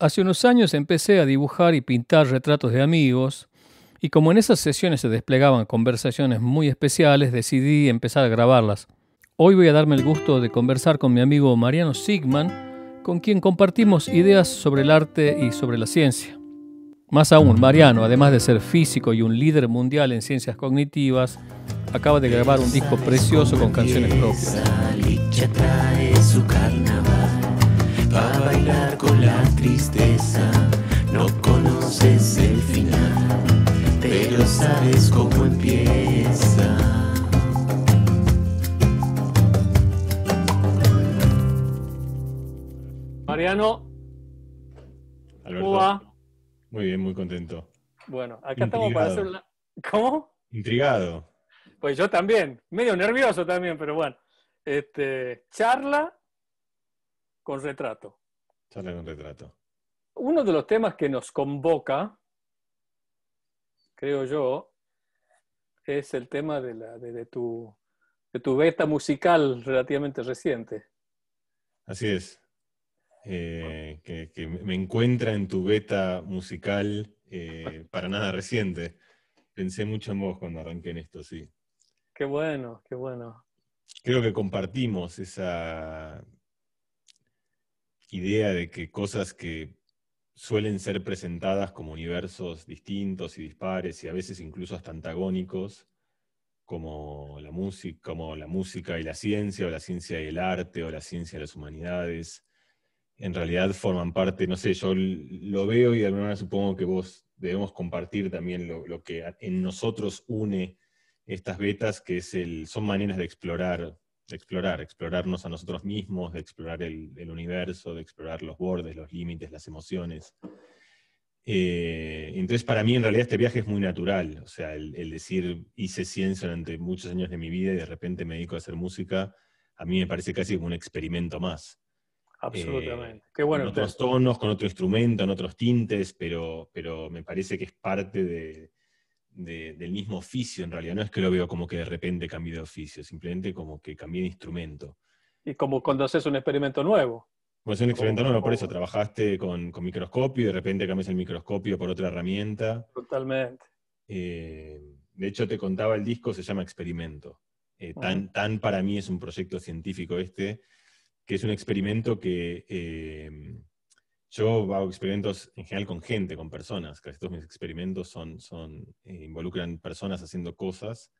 Hace unos años empecé a dibujar y pintar retratos de amigos y como en esas sesiones se desplegaban conversaciones muy especiales, decidí empezar a grabarlas. Hoy voy a darme el gusto de conversar con mi amigo Mariano Sigman, con quien compartimos ideas sobre el arte y sobre la ciencia. Más aún, Mariano, además de ser físico y un líder mundial en ciencias cognitivas, acaba de grabar un disco precioso con canciones propias. Bailar con la tristeza, no conoces el final, pero sabes cómo empieza. Mariano, Alberto, ¿cómo va? Muy bien, muy contento. Bueno, acá estamos para hacer Intrigado. una... ¿Cómo? Intrigado. Pues yo también, medio nervioso también, pero bueno. Este, charla con retrato. Charla con retrato. Uno de los temas que nos convoca, creo yo, es el tema de, la, de, de tu, de tu beta musical relativamente reciente. Así es. Eh, que, que me encuentra en tu beta musical eh, para nada reciente. Pensé mucho en vos cuando arranqué en esto, sí. Qué bueno, qué bueno. Creo que compartimos esa idea de que cosas que suelen ser presentadas como universos distintos y dispares y a veces incluso hasta antagónicos, como la música, como la música y la ciencia, o la ciencia y el arte, o la ciencia y las humanidades, en realidad forman parte, no sé, yo lo veo y de alguna manera supongo que vos debemos compartir también lo, lo que en nosotros une estas betas, que es el, son maneras de explorar, de explorar, explorarnos a nosotros mismos, de explorar el, el universo, de explorar los bordes, los límites, las emociones. Eh, entonces, para mí, en realidad, este viaje es muy natural. O sea, el, el decir, hice ciencia durante muchos años de mi vida y de repente me dedico a hacer música, a mí me parece casi como un experimento más. Absolutamente. Eh, qué bueno. con otros tonos, con otro instrumento, en otros tintes, pero, pero me parece que es parte de- de- del mismo oficio en realidad. No es que lo veo como que de repente cambié de oficio, simplemente como que cambié de instrumento. Y como cuando haces un experimento nuevo. Bueno, es un experimento nuevo, por eso trabajaste con, con microscopio y de repente cambias el microscopio por otra herramienta. Totalmente. Eh, de hecho, te contaba el disco, se llama Experimento. Eh, tan, Ujú. tan para mí es un proyecto científico este, que es un experimento que eh, yo hago experimentos en general con gente, con personas. Casi todos mis experimentos son, son, eh, involucran personas haciendo cosas.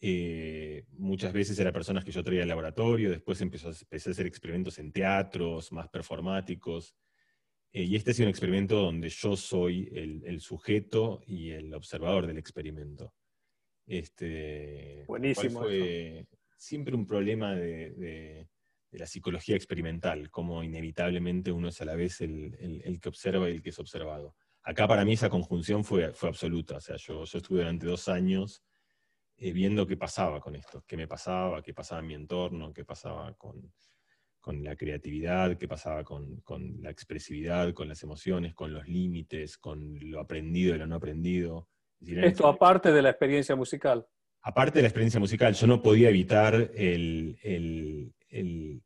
Eh, muchas veces eran personas que yo traía al laboratorio, después empezó, a- empecé a hacer experimentos en teatros, más performáticos. Eh, y este ha sido un experimento donde yo soy el, el sujeto y el observador del experimento. Este, Buenísimo Fue siempre un problema de, de- de la psicología experimental, como inevitablemente uno es a la vez el, el- el que observa y el que es observado. Acá para mí esa conjunción fue, fue absoluta. O sea, yo, yo estuve durante dos años eh, viendo qué pasaba con esto, qué me pasaba, qué pasaba en mi entorno, qué pasaba con, con la creatividad, qué pasaba con, con la expresividad, con las emociones, con los límites, con lo aprendido y lo no aprendido. Es decir, Esto aparte de la experiencia musical. aparte de la experiencia musical, yo no podía evitar el, el- el-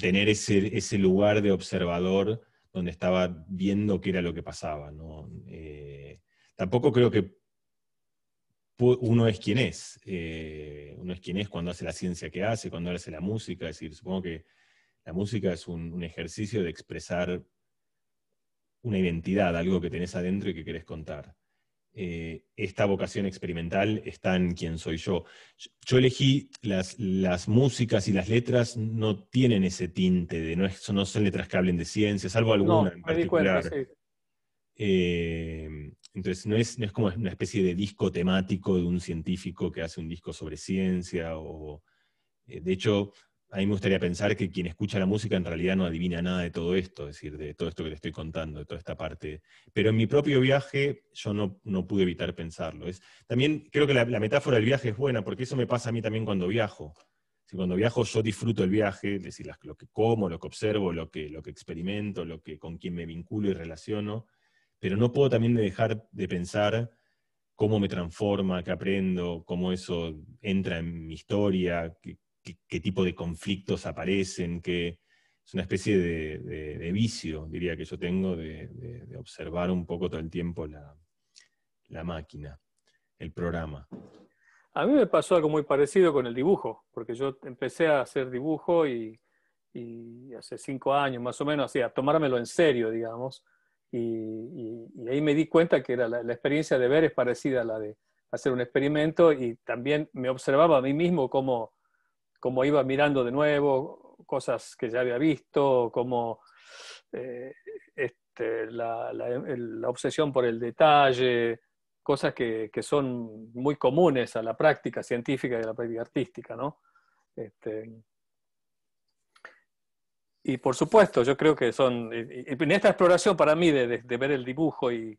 tener ese, lugar de observador donde estaba viendo qué era lo que pasaba. ¿no? Eh, tampoco creo que uno es quien es. eh, uno es quien es cuando hace la ciencia que hace, cuando hace la música. Es decir, supongo que la música es un, un ejercicio de expresar una identidad, algo que tenés adentro y que querés contar. Eh, esta vocación experimental está en quien soy yo. Yo, elegí las, las músicas y las letras no tienen ese tinte de no, es- no son letras que hablen de ciencia, salvo No, alguna en me di cuenta, particular. sí. Eh, entonces, no es, no es como una especie de disco temático de un científico que hace un disco sobre ciencia. O, eh, de hecho, a mí me gustaría pensar que quien escucha la música en realidad no adivina nada de todo esto, es decir, de todo esto que te estoy contando, de toda esta parte. Pero en mi propio viaje yo no, no pude evitar pensarlo. También creo que la, metáfora del viaje es buena, porque eso me pasa a mí también cuando viajo. Si cuando viajo yo disfruto el viaje, es decir, lo que como, lo que observo, lo que, lo que experimento, lo que, con quien me vinculo y relaciono, pero no puedo también dejar de pensar cómo me transforma, qué aprendo, cómo eso entra en mi historia, qué, qué- tipo de conflictos aparecen, qué, es una especie de, vicio, diría que yo tengo, de, observar un poco todo el tiempo la, máquina, el programa. A mí me pasó algo muy parecido con el dibujo, porque yo empecé a hacer dibujo y, hace cinco años más o menos, así, a tomármelo en serio, digamos, y, ahí me di cuenta que era la, experiencia de ver es parecida a la de hacer un experimento y también me observaba a mí mismo cómo, cómo iba mirando de nuevo, cosas que ya había visto, como eh, este, la, obsesión por el detalle, cosas que, son muy comunes a la práctica científica y a la práctica artística, ¿no? Este, y por supuesto, yo creo que son, en esta exploración para mí de, ver el dibujo y,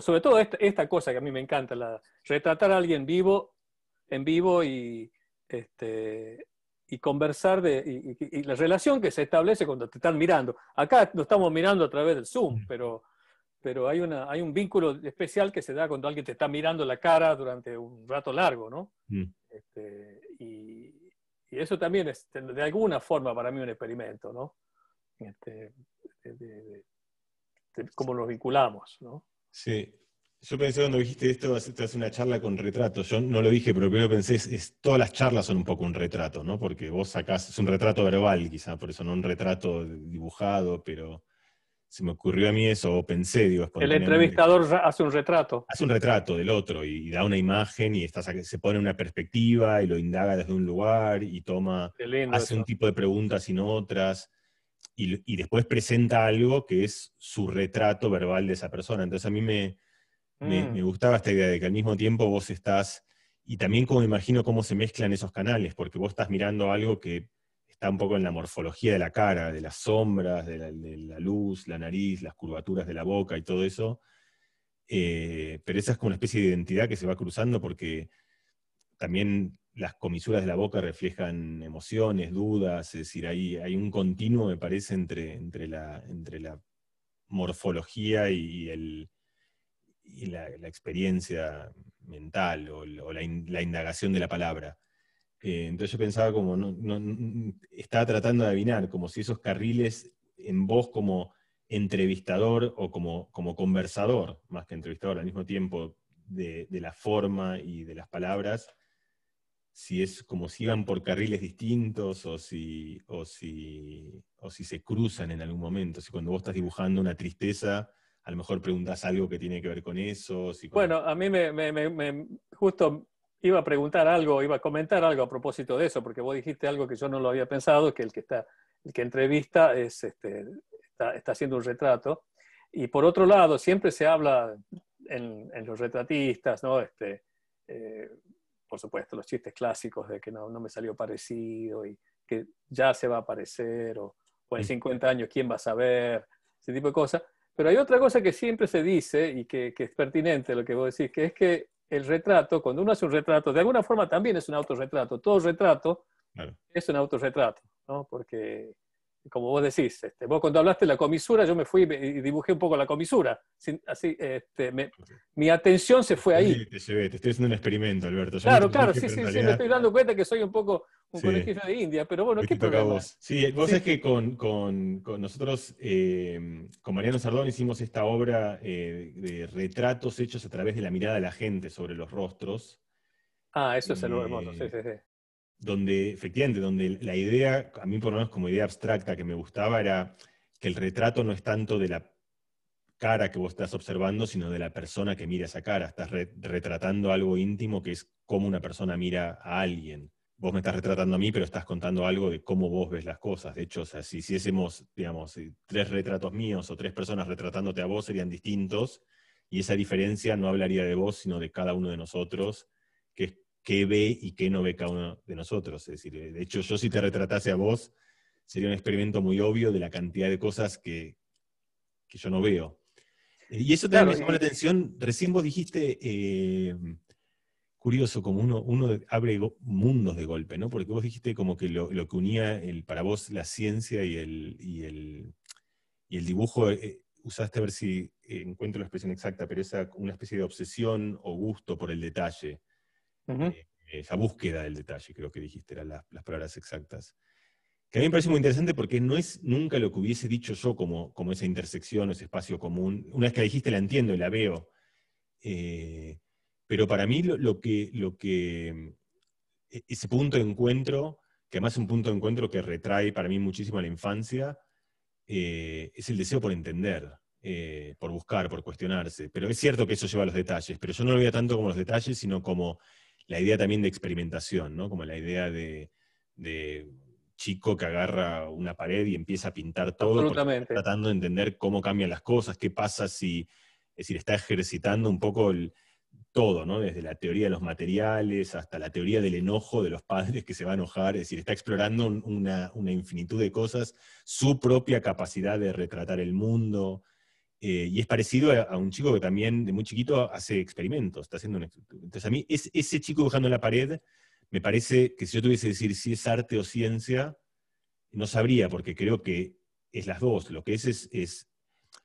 sobre todo esta, cosa que a mí me encanta, la, retratar a alguien vivo, en vivo y, este, y conversar de y, la relación que se establece cuando te están mirando. Acá lo estamos mirando a través del Zoom, mm. pero, pero hay, una, hay un vínculo especial que se da cuando alguien te está mirando la cara durante un rato largo, ¿no? Mm. Este, y, eso también es de alguna forma para mí un experimento, ¿no? Este, de, cómo nos vinculamos, ¿no? Sí, yo pensé cuando dijiste esto, hacer una charla con retrato. Yo no lo dije, pero primero pensé, es, todas las charlas son un poco un retrato, ¿no? Porque vos sacás, es un retrato verbal quizá, por eso no un retrato dibujado, pero se me ocurrió a mí eso, o pensé, digo, El entrevistador hace un retrato. Hace un retrato del otro y, da una imagen y se pone una perspectiva y lo indaga desde un lugar y toma, hace un tipo de preguntas y no otras. Y, y después presenta algo que es su retrato verbal de esa persona. Entonces a mí me, Mm. Me, gustaba esta idea de que al mismo tiempo vos estás, y también como me imagino cómo se mezclan esos canales, porque vos estás mirando algo que está un poco en la morfología de la cara, de las sombras, de la, luz, la nariz, las curvaturas de la boca y todo eso. Eh, pero esa es como una especie de identidad que se va cruzando porque también las comisuras de la boca reflejan emociones, dudas, es decir, hay, hay un continuo, me parece, entre, entre, la, entre la morfología y el, y la, experiencia mental o, la, indagación de la palabra. Eh, entonces yo pensaba como, no, estaba tratando de adivinar, como si esos carriles en voz como entrevistador o como, como conversador, más que entrevistador al mismo tiempo, de, la forma y de las palabras, si es como si iban por carriles distintos o si, o si, o si se cruzan en algún momento, si cuando vos estás dibujando una tristeza, a lo mejor preguntas algo que tiene que ver con eso. Bueno, a mí me, justo iba a preguntar algo, iba a comentar algo a propósito de eso, porque vos dijiste algo que yo no lo había pensado, que el que está, el que entrevista es, este, está, haciendo un retrato. Y por otro lado, siempre se habla en, los retratistas, ¿no? Este, eh, por supuesto, los chistes clásicos de que no, no, me salió parecido y que ya se va a aparecer, o, o en 50 años, ¿quién va a saber? Ese tipo de cosas. Pero hay otra cosa que siempre se dice y que, es pertinente lo que vos decís, que es que el retrato, cuando uno hace un retrato, de alguna forma también es un autorretrato. Todo retrato es un autorretrato, ¿no? Porque como vos decís, este, vos cuando hablaste de la comisura, yo me fui y dibujé un poco la comisura. así, este, mi atención se fue ahí. te te estoy haciendo un experimento, Alberto. claro, claro, sí, sí, sí, me estoy dando cuenta que soy un poco un conejillo de India, pero bueno, ¿qué problema? Vos. Sí, vos es que con, con, con nosotros, eh, con Mariano Sardón, hicimos esta obra eh, de retratos hechos a través de la mirada de la gente sobre los rostros. Ah, eso es el hermoso, sí, sí, sí donde efectivamente, donde la idea, a mí por lo menos como idea abstracta que me gustaba, era que el retrato no es tanto de la cara que vos estás observando, sino de la persona que mira esa cara. Estás retratando algo íntimo que es cómo una persona mira a alguien. Vos me estás retratando a mí, pero estás contando algo de cómo vos ves las cosas. De hecho, o sea, si hiciésemos, digamos, tres retratos míos o tres personas retratándote a vos, serían distintos, y esa diferencia no hablaría de vos, sino de cada uno de nosotros, que es qué ve y qué no ve cada uno de nosotros. Es decir, de hecho, yo si te retratase a vos, sería un experimento muy obvio de la cantidad de cosas que, yo no veo. Y eso también me llamó la atención. Recién vos dijiste, eh, curioso, como uno, uno abre mundos de golpe, ¿no? Porque vos dijiste como que lo, que unía el, para vos la ciencia y el, y el, y el dibujo, eh, usaste a ver si encuentro la expresión exacta, pero esa una especie de obsesión o gusto por el detalle. Eh, esa búsqueda del detalle, creo que dijiste, eran las, palabras exactas. que a mí me parece muy interesante porque no es nunca lo que hubiese dicho yo como, como esa intersección, ese espacio común. Una vez que la dijiste la entiendo y la veo. Eh, pero para mí lo, que, lo que, e, ese punto de encuentro, que además es un punto de encuentro que retrae para mí muchísimo a la infancia, eh, es el deseo por entender, eh, por buscar, por cuestionarse. Pero es cierto que eso lleva a los detalles, pero yo no lo veía tanto como los detalles, sino como la idea también de experimentación, ¿no? como la idea de, chico que agarra una pared y empieza a pintar todo, tratando de entender cómo cambian las cosas, qué pasa si, es decir, está ejercitando un poco el, todo, ¿no? Desde la teoría de los materiales hasta la teoría del enojo de los padres que se va a enojar, es decir, está explorando una, infinitud de cosas, su propia capacidad de retratar el mundo, eh, y es parecido a, un chico que también de muy chiquito hace experimentos, está haciendo Entonces a mí es, ese chico dibujando en la pared, me parece que si yo tuviese que decir si es arte o ciencia, no sabría, porque creo que es las dos, lo que es es, es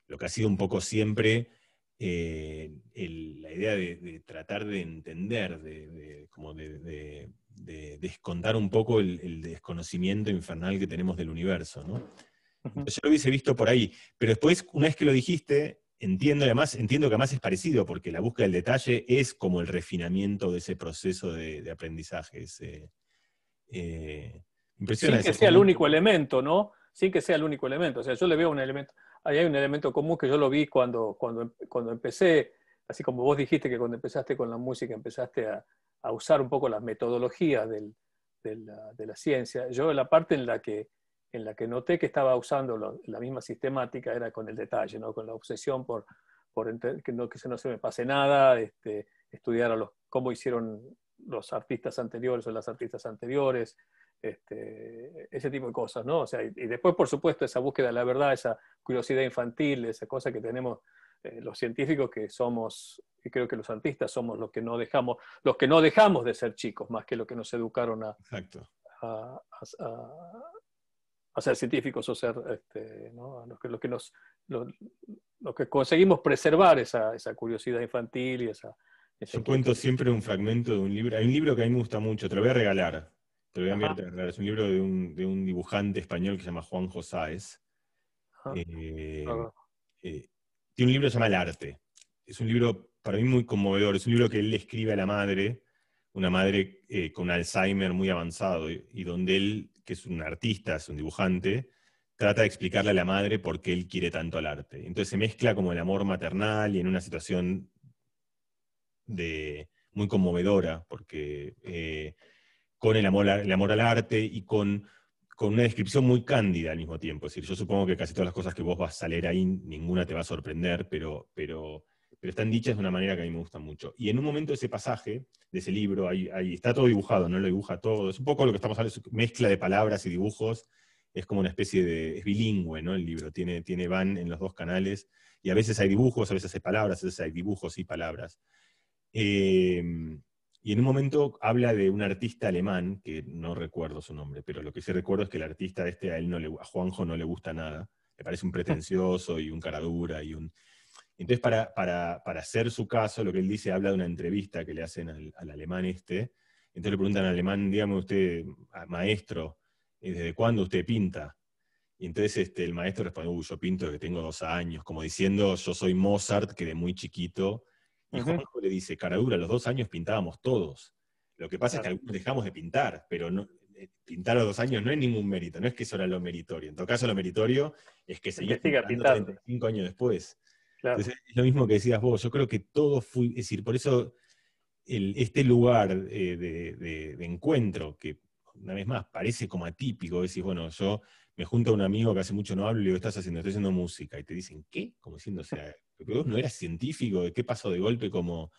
lo que ha sido un poco siempre eh, la idea de, tratar de entender, de, como de, descontar un poco el, desconocimiento infernal que tenemos del universo, ¿no? Yo lo hubiese visto por ahí, pero después, una vez que lo dijiste, entiendo además, entiendo que además es parecido, porque la búsqueda del detalle es como el refinamiento de ese proceso de, aprendizaje. Eh, Sin que sea el único elemento, ¿no? Sin que sea el único elemento. O sea, yo le veo un elemento hay un elemento común que yo lo vi cuando, cuando, cuando empecé, así como vos dijiste que cuando empezaste con la música empezaste a, a usar un poco las metodologías de, la, ciencia. Yo la parte en la que, en la que noté que estaba usando la misma sistemática era con el detalle, ¿no? con la obsesión por, por que, no, que no se me pase nada, este, estudiar a los, cómo hicieron los artistas anteriores o las artistas anteriores, este, ese tipo de cosas, ¿no? O sea, y, después, por supuesto, esa búsqueda de la verdad, esa curiosidad infantil, esa cosa que tenemos eh, los científicos que somos, y creo que los artistas somos los que no dejamos, los que no dejamos de ser chicos, más que los que nos educaron a, a, a, ser científicos o ser, este, ¿no? los, que, que nos, lo, que conseguimos preservar esa, esa curiosidad infantil y esa... Yo cuento siempre un fragmento de un libro, hay un libro que a mí me gusta mucho, te lo voy a regalar, es un libro de un, dibujante español que se llama Juan Josáez. Eh, eh, tiene un libro que se llama El arte. Es un libro para mí muy conmovedor. Es un libro que él le escribe a la madre, una madre eh, con Alzheimer muy avanzado, y, donde él, que es un artista, es un dibujante, trata de explicarle a la madre por qué él quiere tanto al arte. Entonces se mezcla como el amor maternal y en una situación de, muy conmovedora, porque con el amor, el amor al arte y con, con, una descripción muy cándida al mismo tiempo. Es decir, yo supongo que casi todas las cosas que vos vas a leer ahí, ninguna te va a sorprender, pero, pero, pero están dichas de una manera que a mí me gusta mucho. Y en un momento ese pasaje, de ese libro, ahí, ahí está todo dibujado, no lo dibuja todo, es un poco lo que estamos hablando, mezcla de palabras y dibujos, es como una especie de, es bilingüe, ¿no? El libro, tiene, tiene van en los dos canales, y a veces hay dibujos, a veces hay palabras, a veces hay dibujos y palabras. Eh, y en un momento habla de un artista alemán, que no recuerdo su nombre, pero lo que sí recuerdo es que el artista este a él no le, a Juanjo no le gusta nada. Le parece un pretencioso y un caradura y un. Entonces, para, para, para, hacer su caso, lo que él dice, habla de una entrevista que le hacen al, alemán este. Entonces le preguntan al alemán, dígame usted, maestro, ¿desde cuándo usted pinta? Y entonces este, el maestro responde, uy, yo pinto desde que tengo dos años, como diciendo, yo soy Mozart, que de muy chiquito y Juanjo le dice, Caradura, los dos años pintábamos todos. Lo que pasa es que algunos dejamos de pintar, pero no, eh, pintar a los dos años no es ningún mérito, no es que eso era lo meritorio. En todo caso, lo meritorio es que seguía pintando, 35 años después. es lo mismo que decías vos, yo creo que todo fue, es decir, por eso este lugar eh, de, encuentro, que una vez más parece como atípico, decís, bueno, yo me junto a un amigo que hace mucho no hablo y le digo, estás haciendo? Estoy haciendo música. Y te dicen, ¿qué? Como diciendo, o sea, vos no eras científico, ¿qué pasó de golpe como...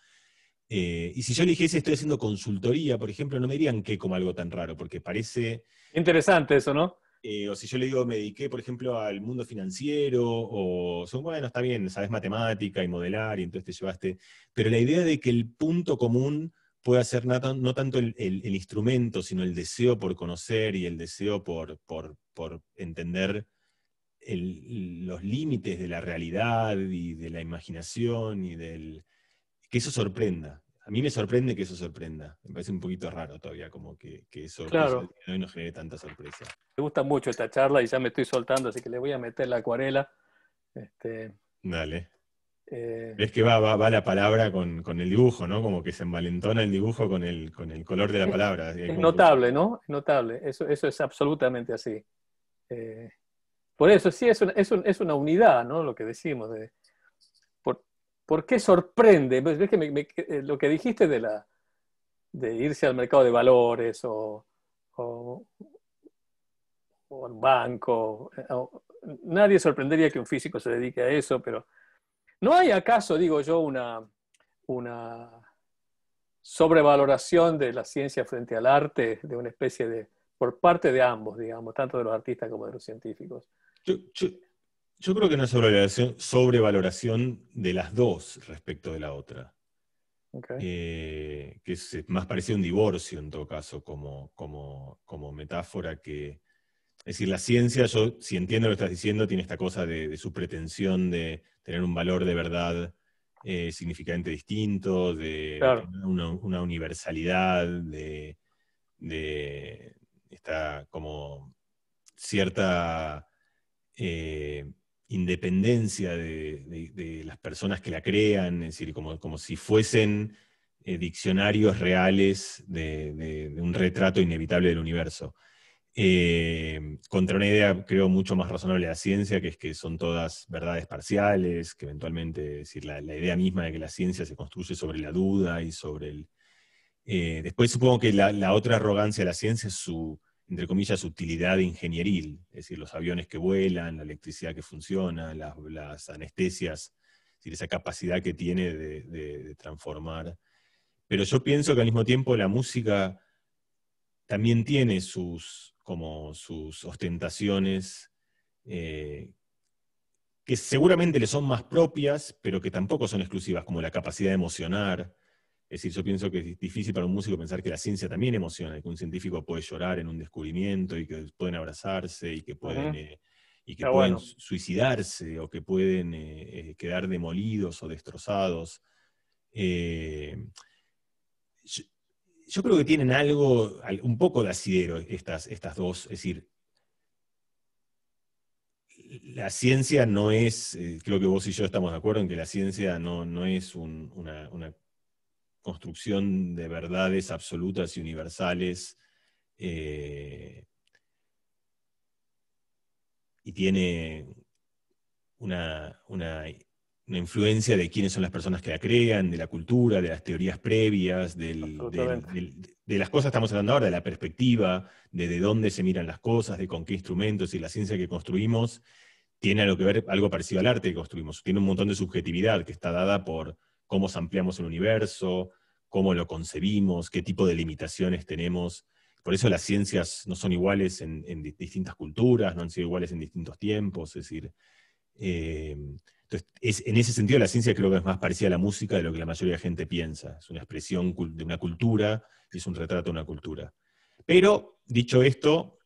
Eh, y si yo le dijese estoy haciendo consultoría, por ejemplo, no me dirían qué como algo tan raro, porque parece... Interesante eso, ¿no? Eh, o si yo le digo, me dediqué, por ejemplo, al mundo financiero, o son, bueno, está bien, sabes matemática y modelar, y entonces te llevaste. Pero la idea de que el punto común pueda ser no, tanto el, instrumento, sino el deseo por conocer y el deseo por, por, por entender los límites de la realidad y de la imaginación y del... que eso sorprenda. a mí me sorprende que eso sorprenda. Me parece un poquito raro todavía, como que, eso, claro. hoy no genere tanta sorpresa. Me gusta mucho esta charla y ya me estoy soltando, así que le voy a meter la acuarela. Este, Dale. Eh, es que va, va, la palabra con, el dibujo, ¿no? Como que se envalentona el dibujo con el, con el color de la palabra. Es, notable, ¿no? Es notable. Eso, eso es absolutamente así. Eh, por eso, sí, es una, es, una unidad, ¿no? Lo que decimos. De, por, qué sorprende? ¿Ves que eh, lo que dijiste de, la, de irse al mercado de valores o, o, al banco. nadie sorprendería que un físico se dedique a eso, pero ¿No hay acaso, digo yo, una, una sobrevaloración de la ciencia frente al arte, de una especie de, por parte de ambos, digamos, tanto de los artistas como de los científicos? Yo, creo que una sobrevaloración, sobrevaloración de las dos respecto de la otra. Eh, que es más parecido a un divorcio en todo caso, como, como, como metáfora que, es decir, la ciencia, yo si entiendo lo que estás diciendo, tiene esta cosa de, su pretensión de tener un valor de verdad eh, significativamente distinto, de una, universalidad, de, esta como cierta eh, independencia de, las personas que la crean, es decir, como, como si fuesen eh, diccionarios reales de, un retrato inevitable del universo. Eh, contra una idea, creo, mucho más razonable de la ciencia, que es que son todas verdades parciales, que eventualmente, decir, la, idea misma de que la ciencia se construye sobre la duda y sobre el... Eh, después supongo que la, otra arrogancia de la ciencia es su, entre comillas, utilidad ingenieril, es decir, los aviones que vuelan, la electricidad que funciona, las, anestesias, decir, esa capacidad que tiene de transformar. Pero yo pienso que al mismo tiempo la música también tiene sus, como sus ostentaciones, eh, que seguramente le son más propias, pero que tampoco son exclusivas, como la capacidad de emocionar. Es decir, yo pienso que es difícil para un músico pensar que la ciencia también emociona, que un científico puede llorar en un descubrimiento y que pueden abrazarse y que pueden, eh, y que pueden suicidarse o que pueden eh, quedar demolidos o destrozados yo creo que tienen algo, un poco de asidero estas, estas dos, es decir, la ciencia no es, eh, creo que vos y yo estamos de acuerdo en que la ciencia no, es una, construcción de verdades absolutas y universales eh, y tiene una, una una influencia de quiénes son las personas que la crean, de la cultura, de las teorías previas, de las cosas que estamos hablando ahora, de la perspectiva, de de dónde se miran las cosas, de con qué instrumentos y la ciencia que construimos tiene algo que ver, algo parecido al arte que construimos. Tiene un montón de subjetividad que está dada por cómo ampliamos el universo, cómo lo concebimos, qué tipo de limitaciones tenemos. Por eso las ciencias no son iguales en, distintas culturas, no han sido iguales en distintos tiempos. Es decir, eh, entonces, en ese sentido, la ciencia creo que es más parecida a la música de lo que la mayoría de gente piensa. Es una expresión de una cultura es un retrato de una cultura. Pero, dicho esto,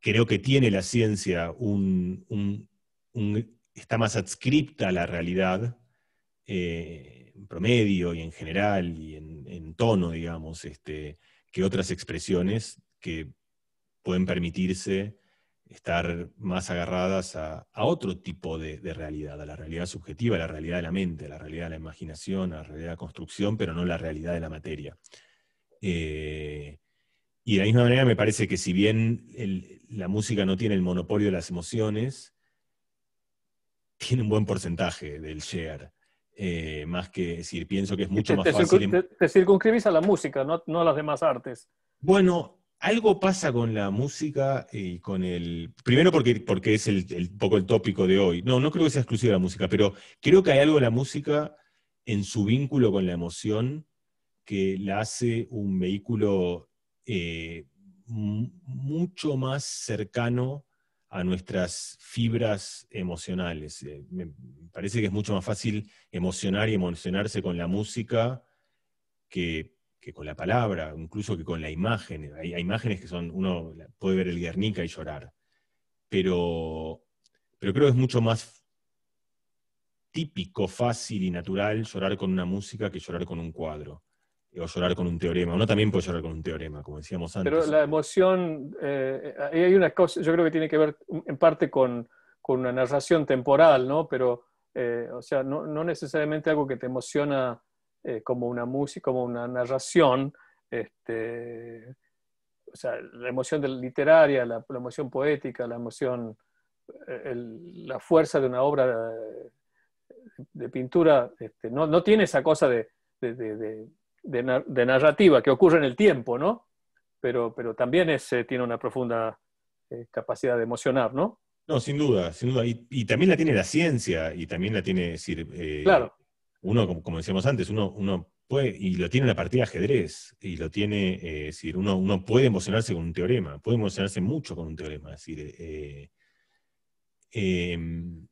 creo que tiene la ciencia un, está más adscripta a la realidad eh, en promedio y en general y en, tono, digamos, este, que otras expresiones que pueden permitirse estar más agarradas a, otro tipo de, realidad, a la realidad subjetiva, a la realidad de la mente, a la realidad de la imaginación, a la realidad de la construcción, pero no la realidad de la materia. Eh, y de la misma manera me parece que si bien la música no tiene el monopolio de las emociones, tiene un buen porcentaje del share. Eh, más que decir, pienso que es mucho más fácil. Te, circunscribís a la música, no, no a las demás artes. Bueno, algo pasa con la música y con el. Primero porque, porque es el, poco el tópico de hoy. No, no creo que sea exclusivo de la música, pero creo que hay algo en la música en su vínculo con la emoción que la hace un vehículo eh, mucho más cercano a nuestras fibras emocionales. Eh, me parece que es mucho más fácil emocionar y emocionarse con la música que que con la palabra, incluso que con la imagen. Hay, imágenes que son, uno puede ver el Guernica y llorar, pero, pero creo que es mucho más típico, fácil y natural llorar con una música que llorar con un cuadro. O llorar con un teorema. Uno también puede llorar con un teorema, como decíamos antes. Pero la emoción, eh, hay una cosa, yo creo que tiene que ver en parte con, con una narración temporal, ¿no? Pero, eh, o sea, no, no, necesariamente algo que te emociona eh, como una música, como una narración, este, o sea, la emoción literaria, la, emoción poética, la emoción, la fuerza de una obra de pintura este, no, no, tiene esa cosa de, de, de, narrativa que ocurre en el tiempo, ¿no? Pero, pero también es, eh, tiene una profunda eh, capacidad de emocionar, ¿no? No, sin duda, sin duda. Y, también la tiene la ciencia, y también la tiene, decir, eh, claro. Uno, como, decíamos antes, uno, uno puede, y lo tiene en la partida de ajedrez, y lo tiene, es decir, uno, uno puede emocionarse con un teorema, puede emocionarse mucho con un teorema, es decir, em,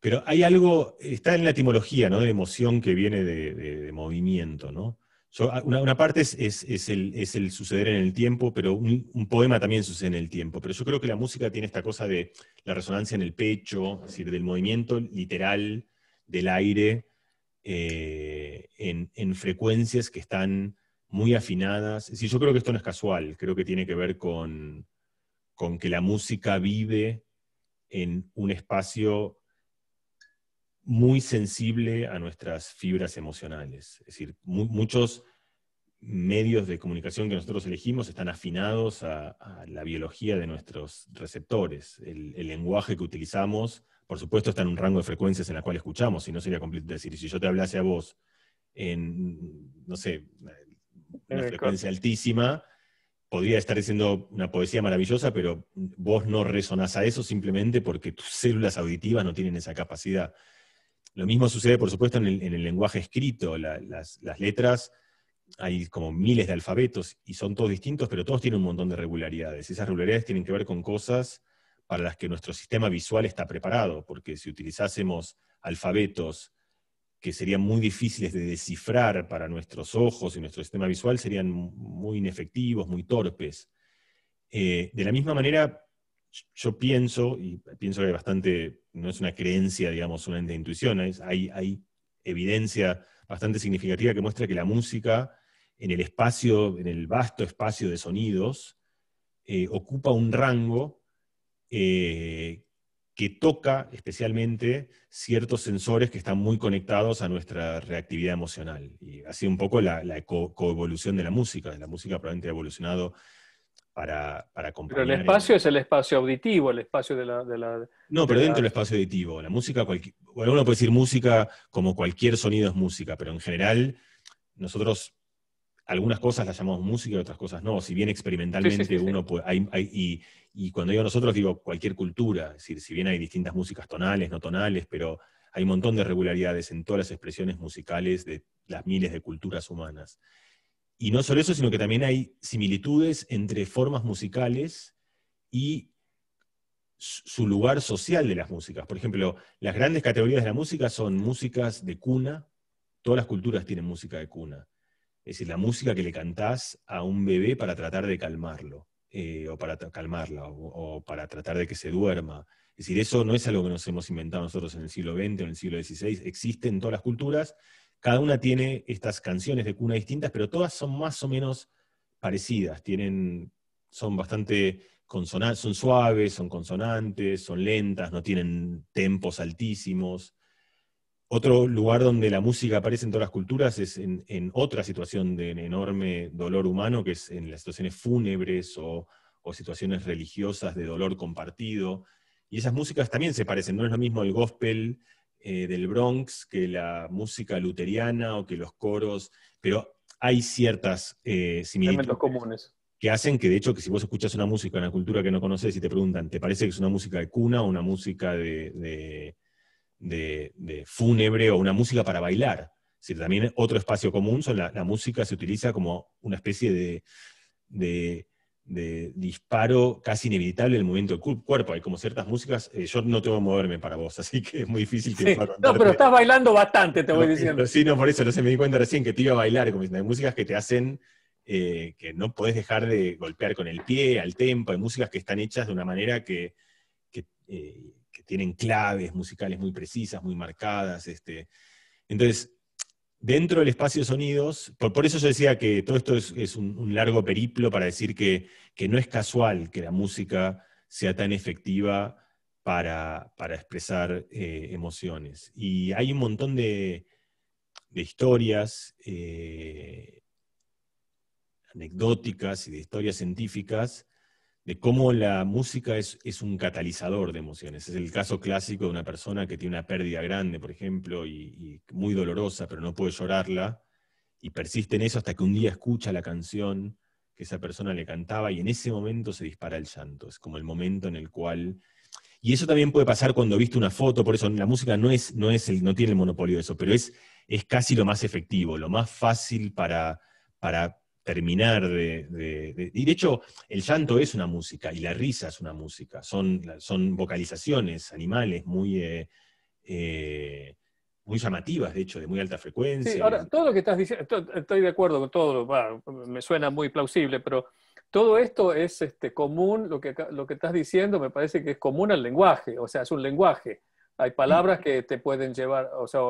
pero hay algo, está en la etimología, ¿no? De emoción que viene de, movimiento, ¿no? Ah, una, parte es, el, suceder en el tiempo, pero un, poema también sucede en el tiempo. Pero yo creo que la música tiene esta cosa de la resonancia en el pecho, es decir, del movimiento literal del aire eh, en, frecuencias que están muy afinadas. Es yo creo que esto no es casual, creo que tiene que ver con, con que la música vive en un espacio muy sensible a nuestras fibras emocionales. Es decir, muchos medios de comunicación que nosotros elegimos están afinados a, la biología de nuestros receptores. El, lenguaje que utilizamos, por supuesto, está en un rango de frecuencias en la cual escuchamos, si no sería completo decir, si yo te hablase a vos en, no sé, una frecuencia altísima, podría estar diciendo una poesía maravillosa, pero vos no resonás a eso simplemente porque tus células auditivas no tienen esa capacidad. Lo mismo sucede, por supuesto, en el, lenguaje escrito. las, letras, hay como miles de alfabetos y son todos distintos, pero todos tienen un montón de regularidades. Esas regularidades tienen que ver con cosas para las que nuestro sistema visual está preparado, porque si utilizásemos alfabetos que serían muy difíciles de descifrar para nuestros ojos y nuestro sistema visual, serían muy inefectivos, muy torpes. Eh, de la misma manera, yo pienso, y pienso que bastante, no es una creencia, digamos, una intuición, hay, hay evidencia bastante significativa que muestra que la música en el espacio, en el vasto espacio de sonidos, eh, ocupa un rango eh, que toca especialmente ciertos sensores que están muy conectados a nuestra reactividad emocional. Y así un poco la, la coevolución de la música. La música probablemente ha evolucionado para, para Pero el espacio es el espacio auditivo, el espacio de la... no, pero dentro del espacio auditivo. La música, cualquier, bueno, uno puede decir música como cualquier sonido es música, pero en general nosotros algunas cosas las llamamos música y otras cosas no. Si bien experimentalmente uno puede... y, y, cuando digo nosotros digo cualquier cultura, es decir, si bien hay distintas músicas tonales, no tonales, pero hay un montón de regularidades en todas las expresiones musicales de las miles de culturas humanas. Y no solo eso, sino que también hay similitudes entre formas musicales y su lugar social de las músicas. Por ejemplo, las grandes categorías de la música son músicas de cuna, todas las culturas tienen música de cuna. Es decir, la música que le cantás a un bebé para tratar de calmarlo, eh, o para calmarla, o, para tratar de que se duerma. Es decir, eso no es algo que nos hemos inventado nosotros en el siglo XX o en el siglo XVI, existe en todas las culturas cada una tiene estas canciones de cuna distintas, pero todas son más o menos parecidas, tienen, son bastante consonantes, son suaves, son consonantes, son lentas, no tienen tempos altísimos. Otro lugar donde la música aparece en todas las culturas es en, otra situación de enorme dolor humano, que es en las situaciones fúnebres o, o, situaciones religiosas de dolor compartido. Y esas músicas también se parecen, no es lo mismo el gospel eh, del Bronx que la música luteriana o que los coros, pero hay ciertas eh, similitudes comunes. que hacen que, de hecho, que si vos escuchas una música en una cultura que no conoces y te preguntan, ¿te parece que es una música de cuna o una música de, de, fúnebre o una música para bailar? Si también otro espacio común, son la, la, música se utiliza como una especie de, de disparo casi inevitable el movimiento del cuerpo. Hay como ciertas músicas, eh, yo no tengo que moverme para vos, así que es muy difícil que No, pero estás bailando bastante, te voy diciendo. Sí, no, por eso, no sé, me di cuenta recién que te iba a bailar, como hay músicas que te hacen eh, que no podés dejar de golpear con el pie, al tempo, hay músicas que están hechas de una manera que, que, eh, tienen claves musicales muy precisas, muy marcadas. Este. Entonces, dentro del espacio de sonidos, por, eso yo decía que todo esto es, un, largo periplo para decir que, no es casual que la música sea tan efectiva para, expresar eh, emociones. Y hay un montón de, historias eh, anecdóticas y de historias científicas de cómo la música es, un catalizador de emociones. Es el caso clásico de una persona que tiene una pérdida grande, por ejemplo, y, muy dolorosa, pero no puede llorarla, y persiste en eso hasta que un día escucha la canción que esa persona le cantaba y en ese momento se dispara el llanto. Es como el momento en el cual... Y eso también puede pasar cuando viste una foto, por eso la música no, es, no, es el, no tiene el monopolio de eso, pero es, es casi lo más efectivo, lo más fácil para, para terminar de, Y de hecho, el llanto es una música y la risa es una música. Son, son vocalizaciones animales muy, eh, eh, muy llamativas, de hecho, de muy alta frecuencia. Sí, ahora, todo lo que estás diciendo, estoy de acuerdo con todo, me suena muy plausible, pero todo esto es este, común, lo que, lo que estás diciendo me parece que es común al lenguaje, o sea, es un lenguaje. Hay palabras que te pueden llevar, o sea,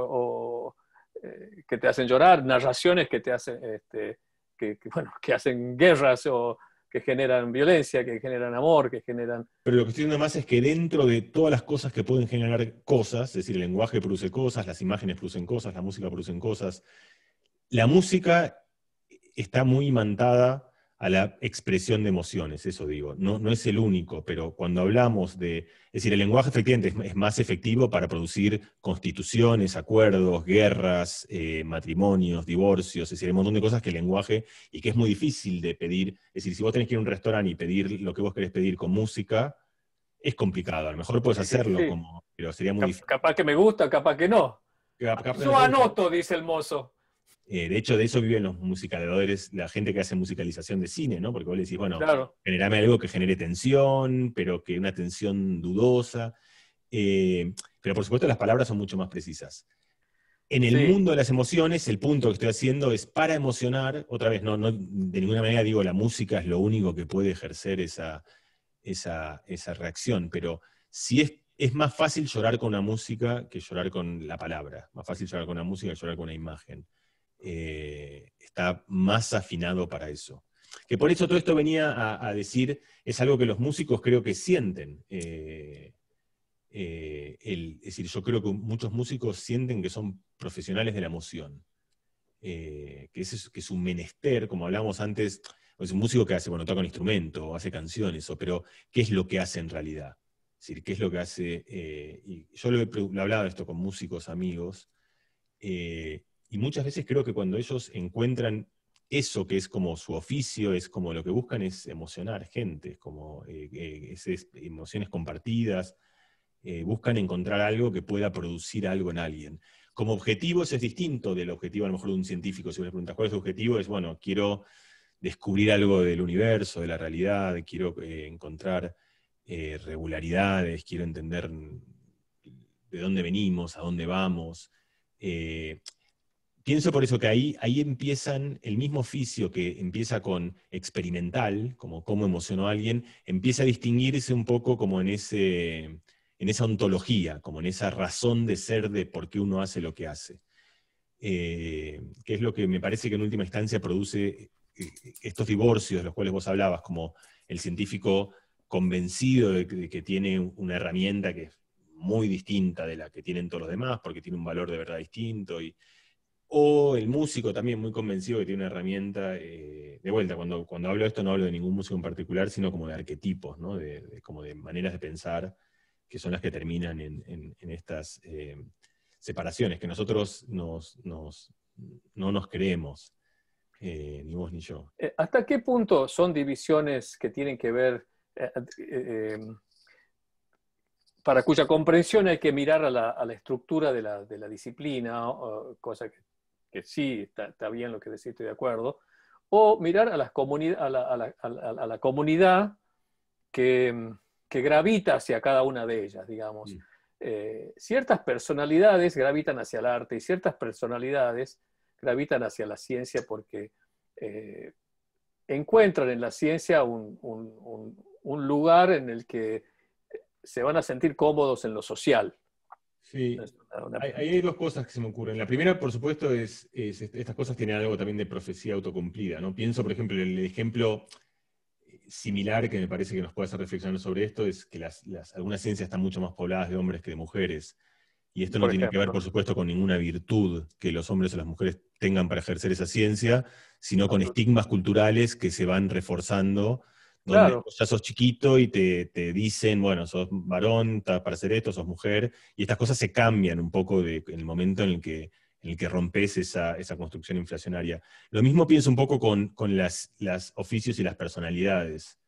eh, que te hacen llorar, narraciones que te hacen... Este, que, bueno, que hacen guerras o que generan violencia, que generan amor, que generan... Pero lo que estoy diciendo más es que dentro de todas las cosas que pueden generar cosas, es decir, el lenguaje produce cosas, las imágenes producen cosas, la música produce cosas, la música está muy imantada a la expresión de emociones, eso digo. No, no es el único, pero cuando hablamos de, es decir, el lenguaje efectivamente es, más efectivo para producir constituciones, acuerdos, guerras, eh, matrimonios, divorcios, es decir, hay un montón de cosas que el lenguaje, y que es muy difícil de pedir, es decir, si vos tenés que ir a un restaurante y pedir lo que vos querés pedir con música, es complicado, a lo mejor puedes hacerlo, como, pero sería muy difícil. Capaz que me gusta, capaz que no. Yo anoto, dice el mozo. Eh, de hecho, de eso viven los musicalizadores, la gente que hace musicalización de cine, ¿no? Porque vos le decís, bueno, generame algo que genere tensión, pero que una tensión dudosa. Eh, pero por supuesto las palabras son mucho más precisas. En el mundo de las emociones, el punto que estoy haciendo es para emocionar, otra vez, no, no de ninguna manera digo la música es lo único que puede ejercer esa, esa, esa reacción, pero si es, es más fácil llorar con una música que llorar con la palabra, más fácil llorar con una música que llorar con una imagen. Eh, está más afinado para eso. Que por eso todo esto venía a, decir, es algo que los músicos creo que sienten. Eh, eh, es decir, yo creo que muchos músicos sienten que son profesionales de la emoción. que, es, que es un menester, como hablábamos antes, es un músico que hace, bueno, toca un instrumento, hace canciones, o, pero ¿qué es lo que hace en realidad? Es decir, ¿qué es lo que hace? y yo lo he, hablado esto con músicos, amigos, y muchas veces creo que cuando ellos encuentran eso que es como su oficio, es como lo que buscan es emocionar gente, como eh, eh, emociones compartidas, eh, buscan encontrar algo que pueda producir algo en alguien. Como objetivo eso es distinto del objetivo a lo mejor de un científico. Si me preguntas cuál es tu objetivo, es, bueno, quiero descubrir algo del universo, de la realidad, quiero encontrar regularidades, quiero entender de dónde venimos, a dónde vamos pienso por eso que ahí, ahí empiezan el mismo oficio que empieza con experimental, como cómo emocionó a alguien, empieza a distinguirse un poco como en, ese, en esa ontología, como en esa razón de ser de por qué uno hace lo que hace. Eh, que es lo que me parece que en última instancia produce eh, estos divorcios de los cuales vos hablabas, como el científico convencido de que tiene una herramienta que es muy distinta de la que tienen todos los demás, porque tiene un valor de verdad distinto, y, o el músico también muy convencido que tiene una herramienta, eh, de vuelta, cuando, cuando hablo de esto no hablo de ningún músico en particular, sino como de arquetipos, ¿no? de, como de maneras de pensar que son las que terminan en, estas eh, separaciones, que nosotros nos, no nos creemos, eh, ni vos ni yo. ¿Hasta qué punto son divisiones que tienen que ver, para cuya comprensión hay que mirar a la, estructura de la, de la disciplina, cosa que sí, está, bien lo que decís, estoy de acuerdo, o mirar a, las a, la, a, la, comunidad que, que, gravita hacia cada una de ellas, digamos. Mm. Eh, ciertas personalidades gravitan hacia el arte y ciertas personalidades gravitan hacia la ciencia porque eh, encuentran en la ciencia un, un, un, lugar en el que se van a sentir cómodos en lo social. Sí, hay, dos cosas que se me ocurren. La primera, por supuesto, es, estas cosas tienen algo también de profecía autocumplida, ¿no? Pienso, por ejemplo, el ejemplo similar que me parece que nos puede hacer reflexionar sobre esto es que las, algunas ciencias están mucho más pobladas de hombres que de mujeres. Y esto no tiene que ver, por supuesto, con ninguna virtud que los hombres o las mujeres tengan para ejercer esa ciencia, sino con estigmas culturales que se van reforzando, donde ya sos chiquito y te, dicen, bueno, sos varón, estás para hacer esto, sos mujer, y estas cosas se cambian un poco de, en el momento en el que, en el que rompes esa, construcción inflacionaria. Lo mismo pienso un poco con, con las, las, oficios y las personalidades.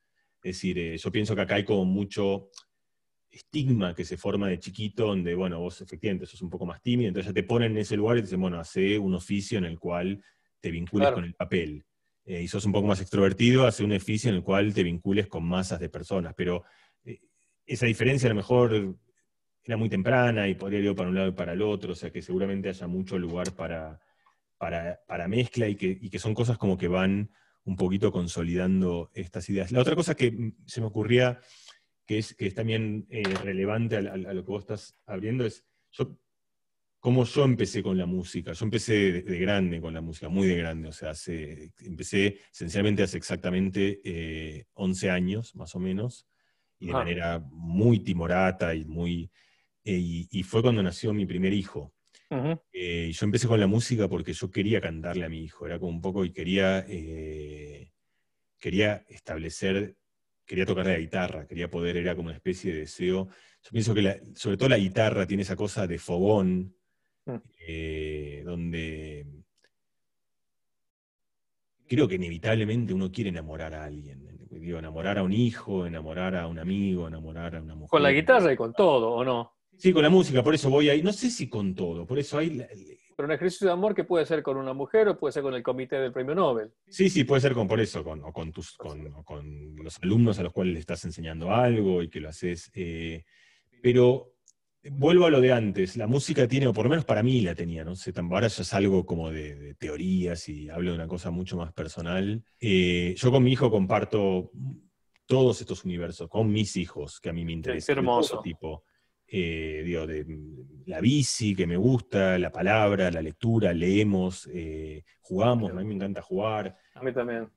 Es decir, eh, yo pienso que acá hay como mucho estigma que se forma de chiquito, donde, bueno, vos efectivamente sos un poco más tímido, entonces ya te ponen en ese lugar y te dicen, bueno, hace un oficio en el cual te vincules con el papel. Eh, y sos un poco más extrovertido, hace un oficio en el cual te vincules con masas de personas. Pero eh, esa diferencia a lo mejor era muy temprana y podría ir para un lado y para el otro, o sea que seguramente haya mucho lugar para, para, mezcla y que, y que son cosas como que van un poquito consolidando estas ideas. La otra cosa que se me ocurría que es, que es también eh, relevante a, lo que vos estás abriendo, es cómo yo empecé con la música. Yo empecé de, grande con la música, muy de grande, o sea, hace, empecé esencialmente hace exactamente 11 eh, años, más o menos, y de manera muy timorata y muy... Eh, y, fue cuando nació mi primer hijo. yo empecé con la música porque yo quería cantarle a mi hijo, era como un poco y quería, quería establecer quería tocar la guitarra, quería poder, era como una especie de deseo. Yo pienso que sobre todo la guitarra tiene esa cosa de fogón. Eh, donde creo que inevitablemente uno quiere enamorar a alguien. Digo, enamorar a un hijo, enamorar a un amigo, enamorar a una mujer. Con la guitarra y con todo, ¿o no? Sí, con la música, por eso voy ahí. No sé si con todo, por eso hay pero un ejercicio de amor que puede ser con una mujer o puede ser con el comité del premio Nobel. Sí, sí, puede ser con por eso, con, o con, tus, con, los alumnos a los cuales le estás enseñando algo y que lo haces. Eh, pero vuelvo a lo de antes, la música tiene, o por lo menos para mí la tenía, no sé, ahora ya es algo como de, teorías y hablo de una cosa mucho más personal. Eh, yo con mi hijo comparto todos estos universos, con mis hijos, que a mí me interesan. Es hermoso. tipo eh, de la bici que me gusta, la palabra, la lectura, leemos, eh, jugamos, a mí me encanta jugar. A mí también.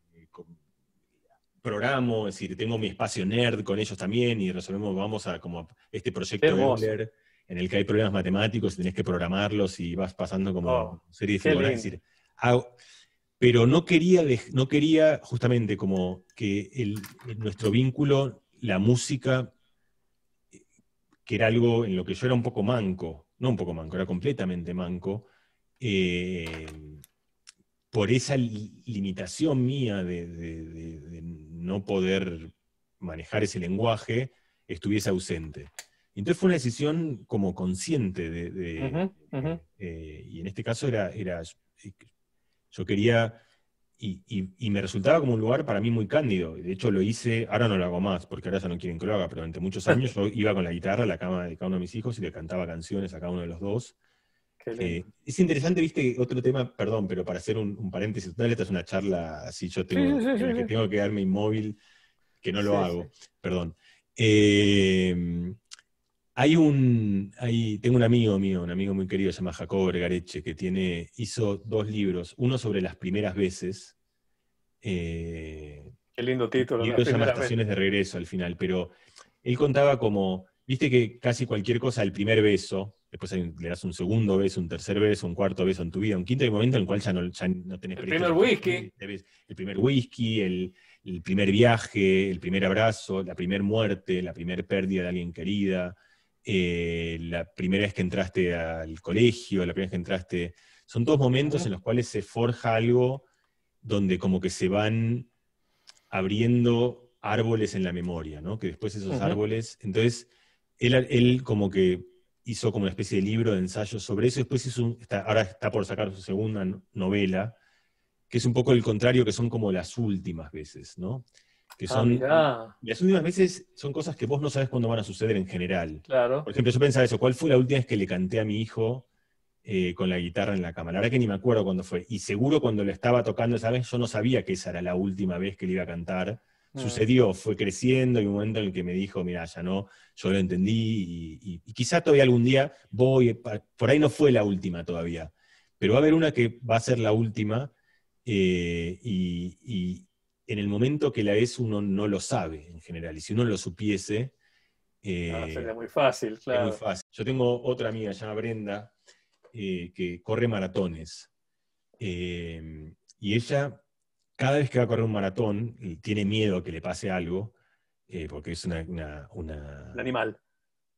Programo, es decir, tengo mi espacio nerd con ellos también y resolvemos, vamos a como este proyecto de en el que hay problemas matemáticos y tenés que programarlos y vas pasando como oh, serie de decir, pero no quería, no quería justamente como que el, nuestro vínculo, la música, que era algo en lo que yo era un poco manco, no un poco manco, era completamente manco, eh, por esa limitación mía de, no poder manejar ese lenguaje, estuviese ausente. Entonces fue una decisión como consciente de... Eh, y en este caso era, era, yo quería y, me resultaba como un lugar para mí muy cándido. De hecho, lo hice, ahora no lo hago más, porque ahora ya no quieren que lo haga, pero durante muchos años yo iba con la guitarra a la cama de cada uno de mis hijos y le cantaba canciones a cada uno de los dos. Eh, es interesante, viste, otro tema, perdón, pero para hacer un, paréntesis, esta es una charla así, yo tengo, que tengo que quedarme inmóvil, que no lo hago, perdón. Eh, hay un, hay, tengo un amigo mío, un amigo muy querido, se llama Jacobo Vergareche, que tiene, hizo dos libros, uno sobre las primeras veces. Eh, Qué lindo título. Y otro se llama Estaciones de Regreso al final, pero él contaba como, viste que casi cualquier cosa, el primer beso, después le das un segundo beso, un tercer beso, un cuarto beso en tu vida, un quinto, momento en el cual ya no, ya no tenés El primer whisky. El primer whisky, el, el primer viaje, el primer abrazo, la primera muerte, la primera pérdida de alguien querida eh, la primera vez que entraste al colegio, la primera vez que entraste, son todos momentos en los cuales se forja algo donde como que se van abriendo árboles en la memoria, ¿no? Que después esos árboles, entonces él, como que hizo como una especie de libro de ensayos sobre eso, después hizo ahora está por sacar su segunda novela, que es un poco el contrario, que son como las últimas veces, ¿no? que ah, son las últimas veces son cosas que vos no sabes cuándo van a suceder en general. Claro. Por ejemplo, yo pensaba eso, ¿cuál fue la última vez que le canté a mi hijo eh, con la guitarra en la cama? La verdad que ni me acuerdo cuándo fue. Y seguro cuando le estaba tocando esa vez, yo no sabía que esa era la última vez que le iba a cantar, Mm. Sucedió, fue creciendo y un momento en el que me dijo, mira, ya no, yo lo entendí y, quizá todavía algún día voy, por ahí no fue la última todavía, pero va a haber una que va a ser la última eh, y, en el momento que la es uno no lo sabe en general, y si uno lo supiese... Eh, sería muy fácil, claro. Muy fácil. Yo tengo otra amiga, se llama Brenda, eh, que corre maratones. y ella cada vez que va a correr un maratón y tiene miedo que le pase algo, eh, porque es una, animal.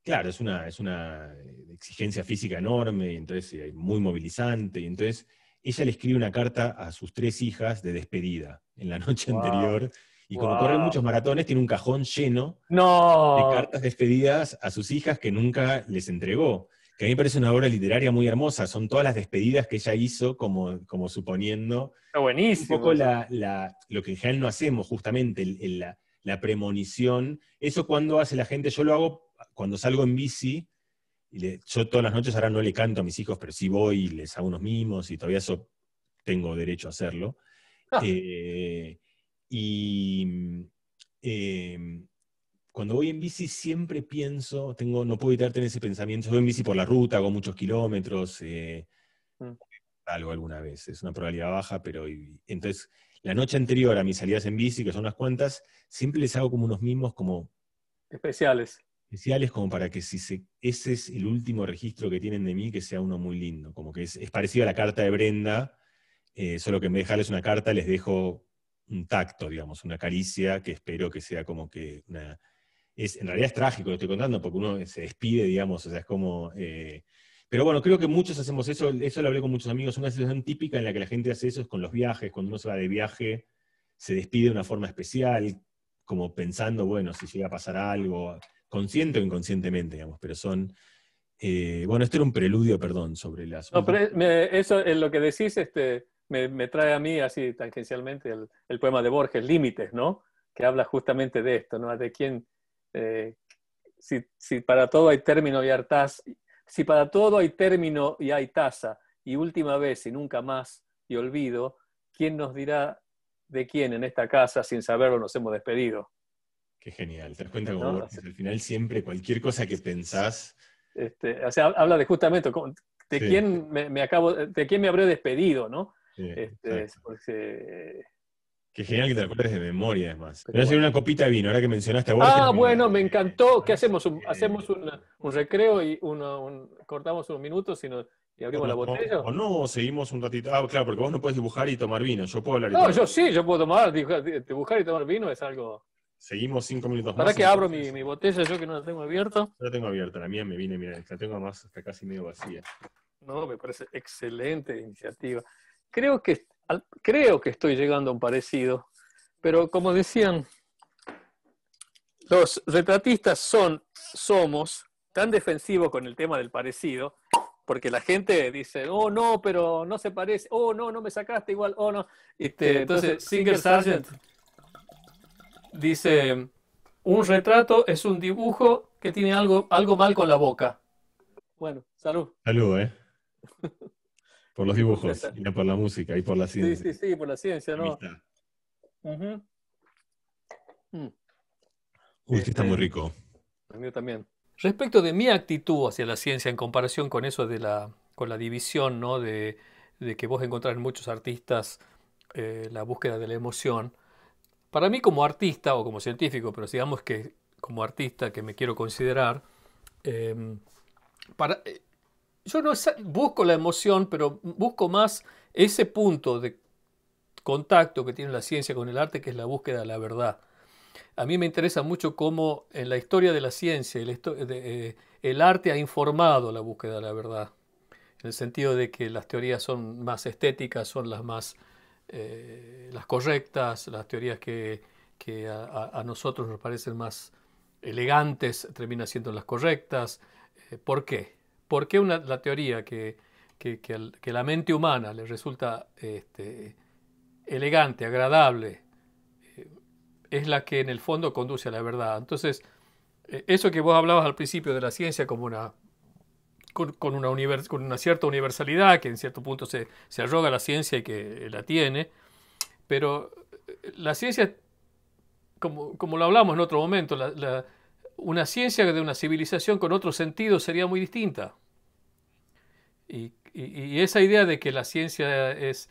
Claro, es una, es una exigencia física enorme, entonces eh, muy movilizante, y entonces ella le escribe una carta a sus tres hijas de despedida en la noche anterior, y como corre muchos maratones, tiene un cajón lleno de cartas despedidas a sus hijas que nunca les entregó que a mí me parece una obra literaria muy hermosa. Son todas las despedidas que ella hizo, como, como suponiendo. Está buenísimo. Un poco lo que en general no hacemos, justamente, la, premonición. Eso cuando hace la gente, yo lo hago cuando salgo en bici. Y yo todas las noches ahora no le canto a mis hijos, pero sí voy y les hago unos mimos y todavía eso tengo derecho a hacerlo. Ah. Eh, y eh, cuando voy en bici siempre pienso, tengo, no puedo evitar tener ese pensamiento, voy en bici por la ruta, hago muchos kilómetros, eh, mm. algo alguna vez, es una probabilidad baja, pero entonces la noche anterior a mis salidas en bici, que son unas cuantas, siempre les hago como unos mimos como... Especiales. Especiales como para que si se, ese es el último registro que tienen de mí, que sea uno muy lindo, como que es, parecido a la carta de Brenda, eh, solo que en vez de dejarles una carta les dejo un tacto, digamos, una caricia que espero que sea como que una, en realidad es trágico lo estoy contando, porque uno se despide, digamos, o sea, es como... Eh, pero bueno, creo que muchos hacemos eso, eso lo hablé con muchos amigos, una situación típica en la que la gente hace eso es con los viajes, cuando uno se va de viaje, se despide de una forma especial, como pensando, bueno, si llega a pasar algo, consciente o inconscientemente, digamos, pero son... Eh, bueno, esto era un preludio, perdón, sobre las... No, pero eso es lo que decís, este, me, trae a mí así tangencialmente el, el poema de Borges, Límites, ¿no? Que habla justamente de esto, ¿no? De quién eh, si, para todo hay término y hartaz, si para todo hay término y hay tasa, y última vez y nunca más y olvido, ¿quién nos dirá de quién en esta casa sin saberlo nos hemos despedido? Qué genial, te das cuenta como al final siempre cualquier cosa que pensás. Este, o sea, habla de justamente de quién me, acabo, de quién me habré despedido, ¿no? este, porque, Qué genial que te acuerdes de memoria, además. Voy a hacer una copita de vino, ahora que mencionaste a Ah, bueno, me encantó. ¿Qué hacemos? Un, ¿Hacemos un, recreo y uno, cortamos unos minutos y, y abrimos la botella? O, no, seguimos un ratito. Ah, claro, porque vos no puedes dibujar y tomar vino. Yo puedo hablar. no, yo sí, yo puedo tomar, dibujar, y tomar vino es algo. Seguimos cinco minutos más. ¿Para que abro mi, mi, botella yo que no la tengo abierta? Yo la tengo abierta, la mía me viene, mira, la tengo más hasta casi medio vacía. No, me parece excelente iniciativa. Creo que creo que estoy llegando a un parecido, pero como decían, los retratistas son, somos tan defensivos con el tema del parecido, porque la gente dice, oh no, pero no se parece, oh no, no me sacaste igual, oh no. Este, entonces, Singer Sargent dice, un retrato es un dibujo que tiene algo, algo mal con la boca. Bueno, salud. Salud, ¿eh? Por los dibujos, y no por la música, y por la ciencia. Sí, sí, sí, por la ciencia, ¿no? Mm. Uy, está muy este, rico. A mí también. Respecto de mi actitud hacia la ciencia en comparación con eso de la, con la división, ¿no? De, que vos encontrás en muchos artistas eh, la búsqueda de la emoción. Para mí como artista o como científico, pero digamos que como artista que me quiero considerar, em, para, eh, yo no busco la emoción, pero busco más ese punto de contacto que tiene la ciencia con el arte, que es la búsqueda de la verdad. A mí me interesa mucho cómo en la historia de la ciencia el, eh, arte ha informado la búsqueda de la verdad, en el sentido de que las teorías son más estéticas, son las más eh, las correctas, las teorías que, a, nosotros nos parecen más elegantes terminan siendo las correctas. Eh, ¿Por qué? ¿Por qué la teoría que, que, la mente humana le resulta este, elegante, agradable, eh, es la que en el fondo conduce a la verdad? Entonces, eh, eso que vos hablabas al principio de la ciencia como una, con, una, cierta universalidad, que en cierto punto se, se arroga la ciencia y que la tiene, pero eh, la ciencia como, como lo hablamos en otro momento, una ciencia de una civilización con otro sentido sería muy distinta. Y, esa idea de que la ciencia es,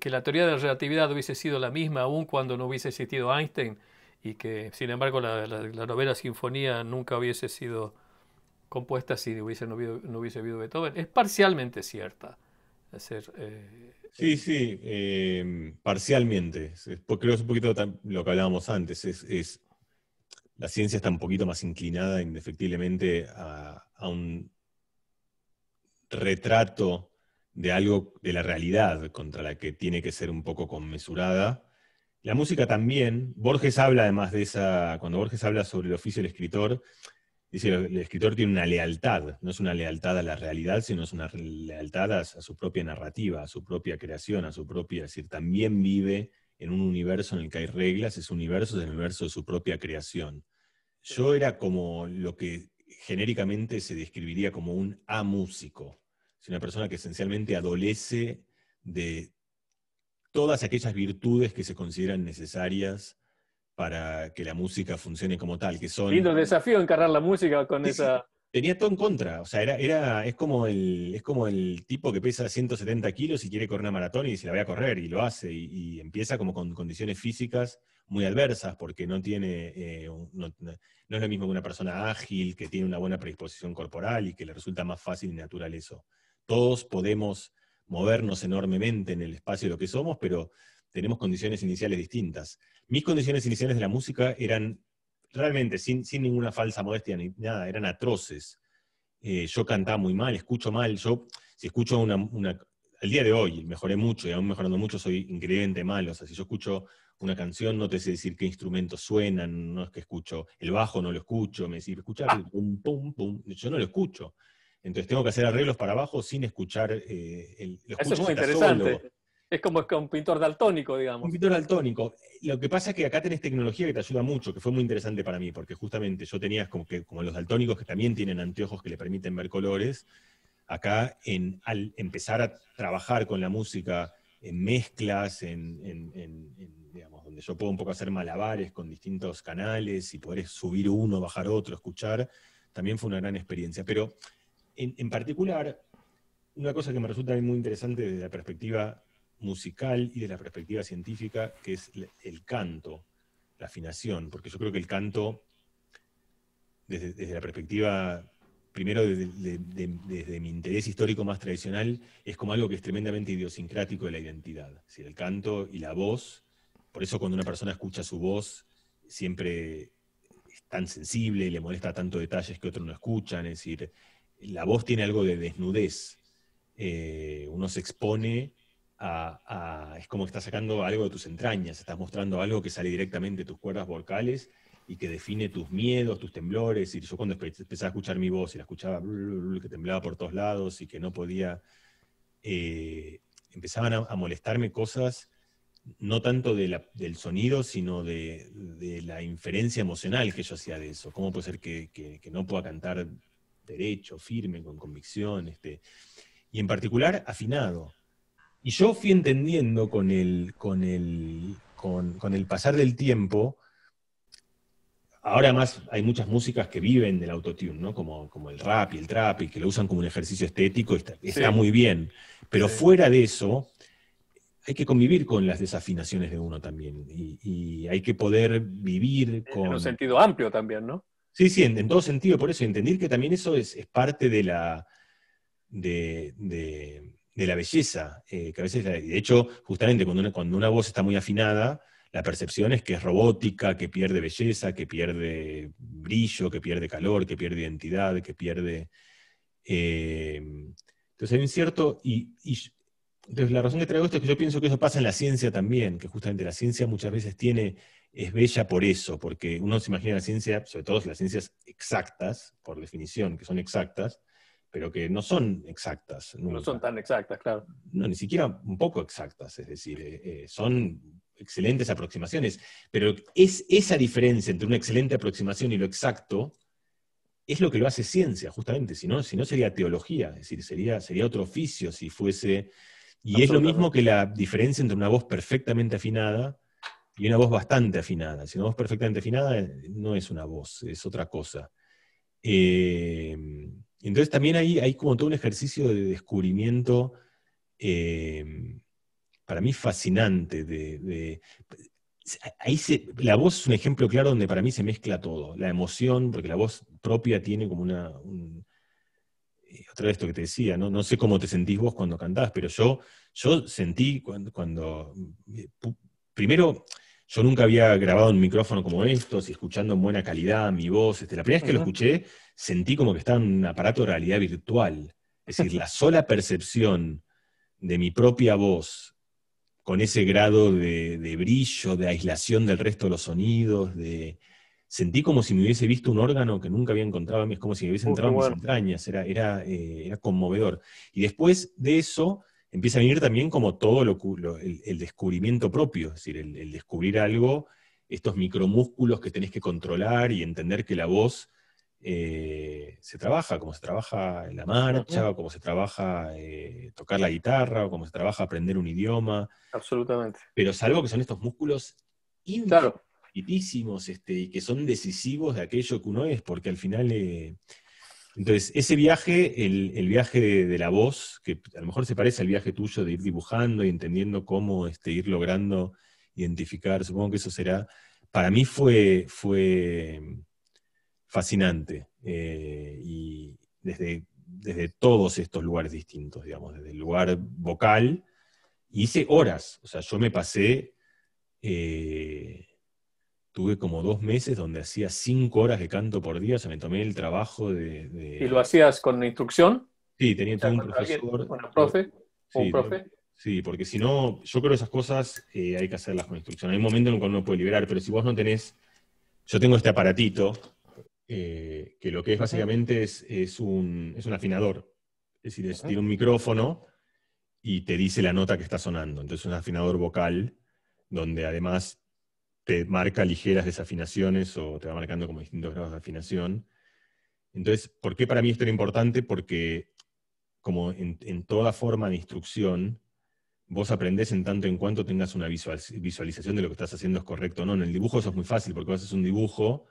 que la teoría de la relatividad hubiese sido la misma aún cuando no hubiese existido Einstein y que sin embargo la, novela sinfonía nunca hubiese sido compuesta si no hubiese, no hubiese habido Beethoven, es parcialmente cierta. Eh, sí, sí, em, parcialmente. Creo que es un poquito lo que hablábamos antes. Es, la ciencia está un poquito más inclinada, indefectiblemente, a, un retrato de algo de la realidad contra la que tiene que ser un poco conmesurada. La música también. Borges habla además de esa, cuando Borges habla sobre el oficio del escritor, Dice, el escritor tiene una lealtad, no es una lealtad a la realidad, sino es una lealtad a, su propia narrativa, a su propia creación, a su propia, es decir, también vive en un universo en el que hay reglas, ese universo es el universo de su propia creación. Yo era como lo que genéricamente se describiría como un amúsico, es una persona que esencialmente adolece de todas aquellas virtudes que se consideran necesarias para que la música funcione como tal, que son... Lindo desafío encargar la música con esa... Tenía todo en contra, o sea, era, es, como el, es como el tipo que pesa 170 kilos y quiere correr una maratón y dice, la voy a correr, y lo hace, y, empieza como con condiciones físicas muy adversas, porque no tiene, eh, no, es lo mismo que una persona ágil, que tiene una buena predisposición corporal y que le resulta más fácil y natural eso. Todos podemos movernos enormemente en el espacio de lo que somos, pero tenemos condiciones iniciales distintas. Mis condiciones iniciales de la música eran realmente, sin, sin ninguna falsa modestia ni nada, eran atroces. Eh, yo cantaba muy mal, escucho mal. Yo, si escucho una, una. El día de hoy mejoré mucho y aún mejorando mucho soy increíblemente malo. O sea, si yo escucho una canción, no te sé decir qué instrumentos suenan, no es que escucho. El bajo no lo escucho, me decís, escuchar ah. pum, pum, pum. Yo no lo escucho. Entonces tengo que hacer arreglos para abajo sin escuchar eh, el. Eso es muy interesante. Es como un pintor daltónico, digamos. Un pintor daltónico. Lo que pasa es que acá tenés tecnología que te ayuda mucho, que fue muy interesante para mí, porque justamente yo tenía como que, como los daltónicos que también tienen anteojos que le permiten ver colores, acá al empezar a trabajar con la música en mezclas, en, donde yo puedo un poco hacer malabares con distintos canales y poder subir uno, bajar otro, escuchar, también fue una gran experiencia. Pero en, particular, una cosa que me resulta muy interesante desde la perspectiva musical y de la perspectiva científica, que es el canto, la afinación, porque yo creo que el canto, desde, la perspectiva, primero desde, mi interés histórico más tradicional, es como algo que es tremendamente idiosincrático de la identidad. Es el canto y la voz, por eso cuando una persona escucha su voz, siempre es tan sensible, le molesta tanto detalles que otros no escuchan, es decir, la voz tiene algo de desnudez. Eh, uno se expone es como que estás sacando algo de tus entrañas, estás mostrando algo que sale directamente de tus cuerdas vocales y que define tus miedos, tus temblores. Y yo cuando empecé a escuchar mi voz y la escuchaba que temblaba por todos lados y que no podía, eh, empezaban a, molestarme cosas no tanto del sonido, sino de, la inferencia emocional que yo hacía de eso. ¿Cómo puede ser que, no pueda cantar derecho, firme, con convicción? Este, y en particular, afinado. Y yo fui entendiendo con el, con el, con, el pasar del tiempo, ahora más hay muchas músicas que viven del autotune, ¿no? Como, como el rap y el trap, y que lo usan como un ejercicio estético, está, está muy bien. Pero fuera de eso, hay que convivir con las desafinaciones de uno también. Y, hay que poder vivir con. En un sentido amplio también, ¿no? Sí, sí, en, todo sentido, por eso, entender que también eso es, parte de la. de, de la belleza, eh, que a veces, de hecho, justamente cuando una, cuando una voz está muy afinada, la percepción es que es robótica, que pierde belleza, que pierde brillo, que pierde calor, que pierde identidad, que pierde... Eh, entonces hay un cierto... Y, la razón que traigo esto es que yo pienso que eso pasa en la ciencia también, que justamente la ciencia muchas veces tiene, es bella por eso, porque uno se imagina la ciencia, sobre todo las ciencias exactas, por definición, que son exactas, pero que no son exactas. No son tan exactas, claro. No, ni siquiera un poco exactas, es decir, eh, eh, son excelentes aproximaciones, pero es esa diferencia entre una excelente aproximación y lo exacto es lo que lo hace ciencia, justamente, si no, si no sería teología, es decir, sería, sería otro oficio si fuese... Y es lo mismo que la diferencia entre una voz perfectamente afinada y una voz bastante afinada. Si una voz perfectamente afinada no es una voz, es otra cosa. Eh, entonces también hay, hay como todo un ejercicio de descubrimiento eh, para mí fascinante. De, ahí la voz es un ejemplo claro donde para mí se mezcla todo. La emoción, porque la voz propia tiene como una... Eh, otra vez esto que te decía, ¿no? no sé cómo te sentís vos cuando cantás, pero yo, yo sentí cuando, cuando primero yo nunca había grabado un micrófono como estos y escuchando en buena calidad mi voz. Este, la primera vez que lo escuché, sentí como que estaba en un aparato de realidad virtual. Es decir, la sola percepción de mi propia voz, con ese grado de, brillo, de aislación del resto de los sonidos, de... Sentí como si me hubiese visto un órgano que nunca había encontrado a mí, es como si me hubiese entrado en mis entrañas, era, era, eh, era conmovedor. Y después de eso, empieza a venir también como todo lo, el, descubrimiento propio, es decir, el, descubrir algo, estos micromúsculos que tenés que controlar y entender que la voz eh, se trabaja, como se trabaja en la marcha, o como se trabaja eh, tocar la guitarra, o como se trabaja aprender un idioma. Absolutamente. Pero salvo que son estos músculos infinitísimos este, y que son decisivos de aquello que uno es, porque al final eh, entonces, ese viaje, el, viaje de, la voz, que a lo mejor se parece al viaje tuyo de ir dibujando y entendiendo cómo este, ir logrando identificar, supongo que eso será, para mí fue, fue fascinante. Eh, y desde, desde todos estos lugares distintos, digamos, desde el lugar vocal, hice horas, o sea, yo me pasé... Eh, tuve como dos meses donde hacía cinco horas de canto por día, o sea, me tomé el trabajo de... ¿Y lo hacías con instrucción? Sí, tenía todo un profesor. Bueno, profe, sí, un profe. Sí, porque si no, yo creo que esas cosas eh, hay que hacerlas con instrucción. Hay un momento en el cual uno puede liberar, pero si vos no tenés... Yo tengo este aparatito, eh, que lo que es básicamente es, es, un, es un afinador. Es decir, tiene un micrófono y te dice la nota que está sonando. Entonces es un afinador vocal, donde además te marca ligeras desafinaciones o te va marcando como distintos grados de afinación. Entonces, ¿por qué para mí esto era importante? Porque como en, toda forma de instrucción, vos aprendés en tanto en cuanto tengas una visualización de lo que estás haciendo es correcto o no. En el dibujo eso es muy fácil, porque vos haces un dibujo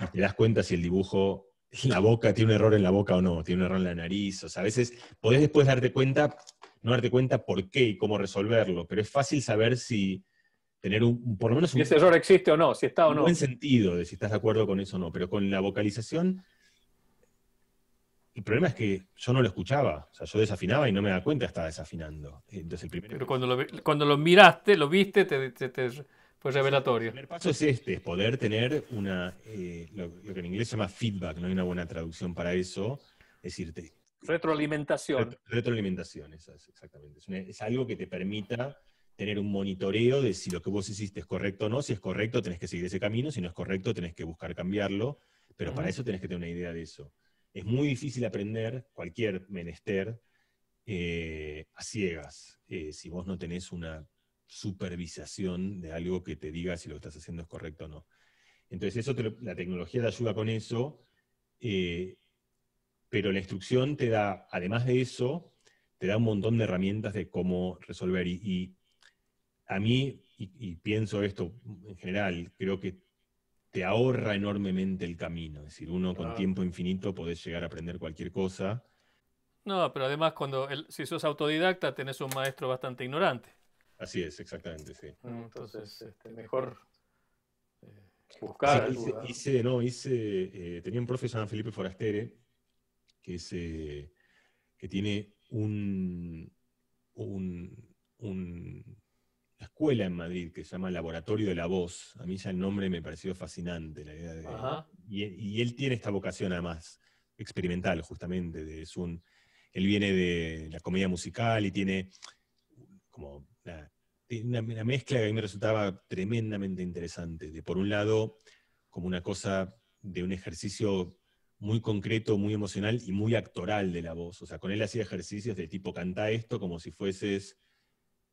y te das cuenta si el dibujo, la boca, tiene un error en la boca o no, tiene un error en la nariz. O sea, a veces podés después darte cuenta, no darte cuenta por qué y cómo resolverlo, pero es fácil saber si tener un, por lo menos un... ese error existe o no, si está o no. buen sentido de si estás de acuerdo con eso o no, pero con la vocalización, el problema es que yo no lo escuchaba, o sea, yo desafinaba y no me daba cuenta que estaba desafinando. Entonces el Pero cuando lo, cuando lo miraste, lo viste, te, fue revelatorio. El primer paso es este, es poder tener una, eh, lo, que en inglés se llama feedback, no hay una buena traducción para eso, es decirte... Retroalimentación. retroalimentación, exactamente. es algo que te permita tener un monitoreo de si lo que vos hiciste es correcto o no. Si es correcto, tenés que seguir ese camino. Si no es correcto, tenés que buscar cambiarlo. Pero para eso tenés que tener una idea de eso. Es muy difícil aprender cualquier menester eh, a ciegas eh, si vos no tenés una supervisación de algo que te diga si lo que estás haciendo es correcto o no. Entonces, eso la tecnología te ayuda con eso, eh, pero la instrucción te da, además de eso, te da un montón de herramientas de cómo resolver. y a mí, y, pienso esto en general, creo que te ahorra enormemente el camino. Es decir, uno con tiempo infinito podés llegar a aprender cualquier cosa. No, pero además cuando si sos autodidacta tenés un maestro bastante ignorante. Así es, exactamente, sí. Mm, entonces, este, mejor eh, buscar. hice, no, hice, eh, tenía un profesor, Felipe Forastere, que, es, eh, que tiene un, un, un escuela en Madrid que se llama Laboratorio de la Voz. A mí ya el nombre me pareció fascinante, la idea de, y, él tiene esta vocación además experimental, justamente. De, es un, él viene de la comedia musical y tiene como una, mezcla que a mí me resultaba tremendamente interesante. De por un lado, como una cosa de un ejercicio muy concreto, muy emocional y muy actoral de la voz. O sea, con él hacía ejercicios de tipo canta esto como si fueses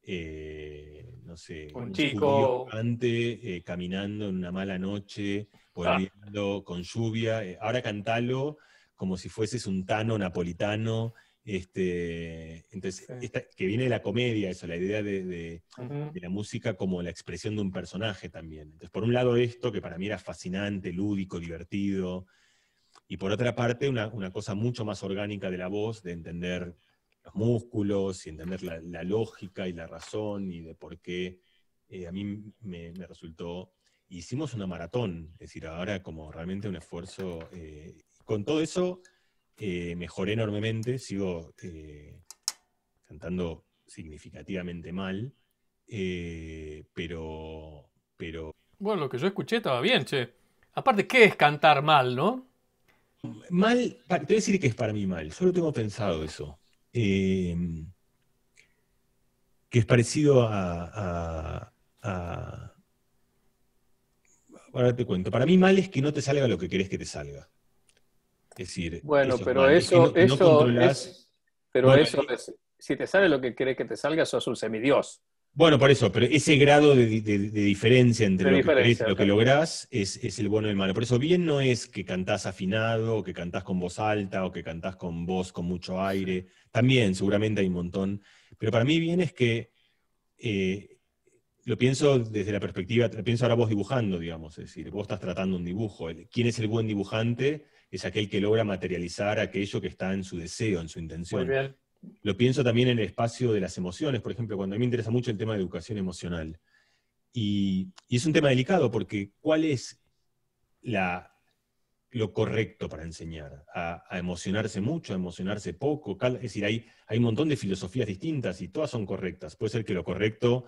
eh, no sé, un, chico eh, caminando en una mala noche, volviendo con lluvia. Eh, ahora cantalo como si fueses un tano napolitano Este, entonces, Sí. esta- que viene de la comedia, eso, la idea de, de- Ujú. de la música como la expresión de un personaje también. Entonces, por un lado esto, que para mí era fascinante, lúdico, divertido, y por otra parte una, una cosa mucho más orgánica de la voz, de entender los músculos y entender la, la lógica y la razón y de por qué eh, a mí me, me resultó... Hicimos una maratón, es decir, ahora como realmente un esfuerzo... eh, con todo eso eh, mejoré enormemente, sigo cantando significativamente mal, pero, pero Bueno, lo que yo escuché estaba bien, che. Aparte, ¿qué es cantar mal, no? mal, te voy a decir que es para mí mal, solo tengo pensado eso. Eh, que es parecido a, a- a- Ahora te cuento, para mí mal es que no te salga lo que querés que te salga. Es decir, Bueno, eso es pero es eso, no- que no eso controlás- es, pero Bueno, eso es, si te sale lo que querés que te salga, sos un semidios. Bueno, por eso, pero ese grado de, de- de diferencia entre De lo, diferencia, que querés lo que lográs es, es el bueno y el malo. Por eso, bien no es que cantás afinado, o que cantás con voz alta, o que cantás con voz con mucho aire. También, seguramente hay un montón. Pero para mí, bien es que eh, lo pienso desde la perspectiva, lo pienso ahora vos dibujando, digamos. Es decir, vos estás tratando un dibujo. ¿Quién es el buen dibujante? Es aquel que logra materializar aquello que está en su deseo, en su intención. Muy bien. Lo pienso también en el espacio de las emociones, por ejemplo, cuando a mí me interesa mucho el tema de educación emocional. Y, es un tema delicado porque ¿cuál es lo correcto para enseñar? A, a emocionarse mucho, a emocionarse poco. Es decir, hay, hay un montón de filosofías distintas y todas son correctas. Puede ser que lo correcto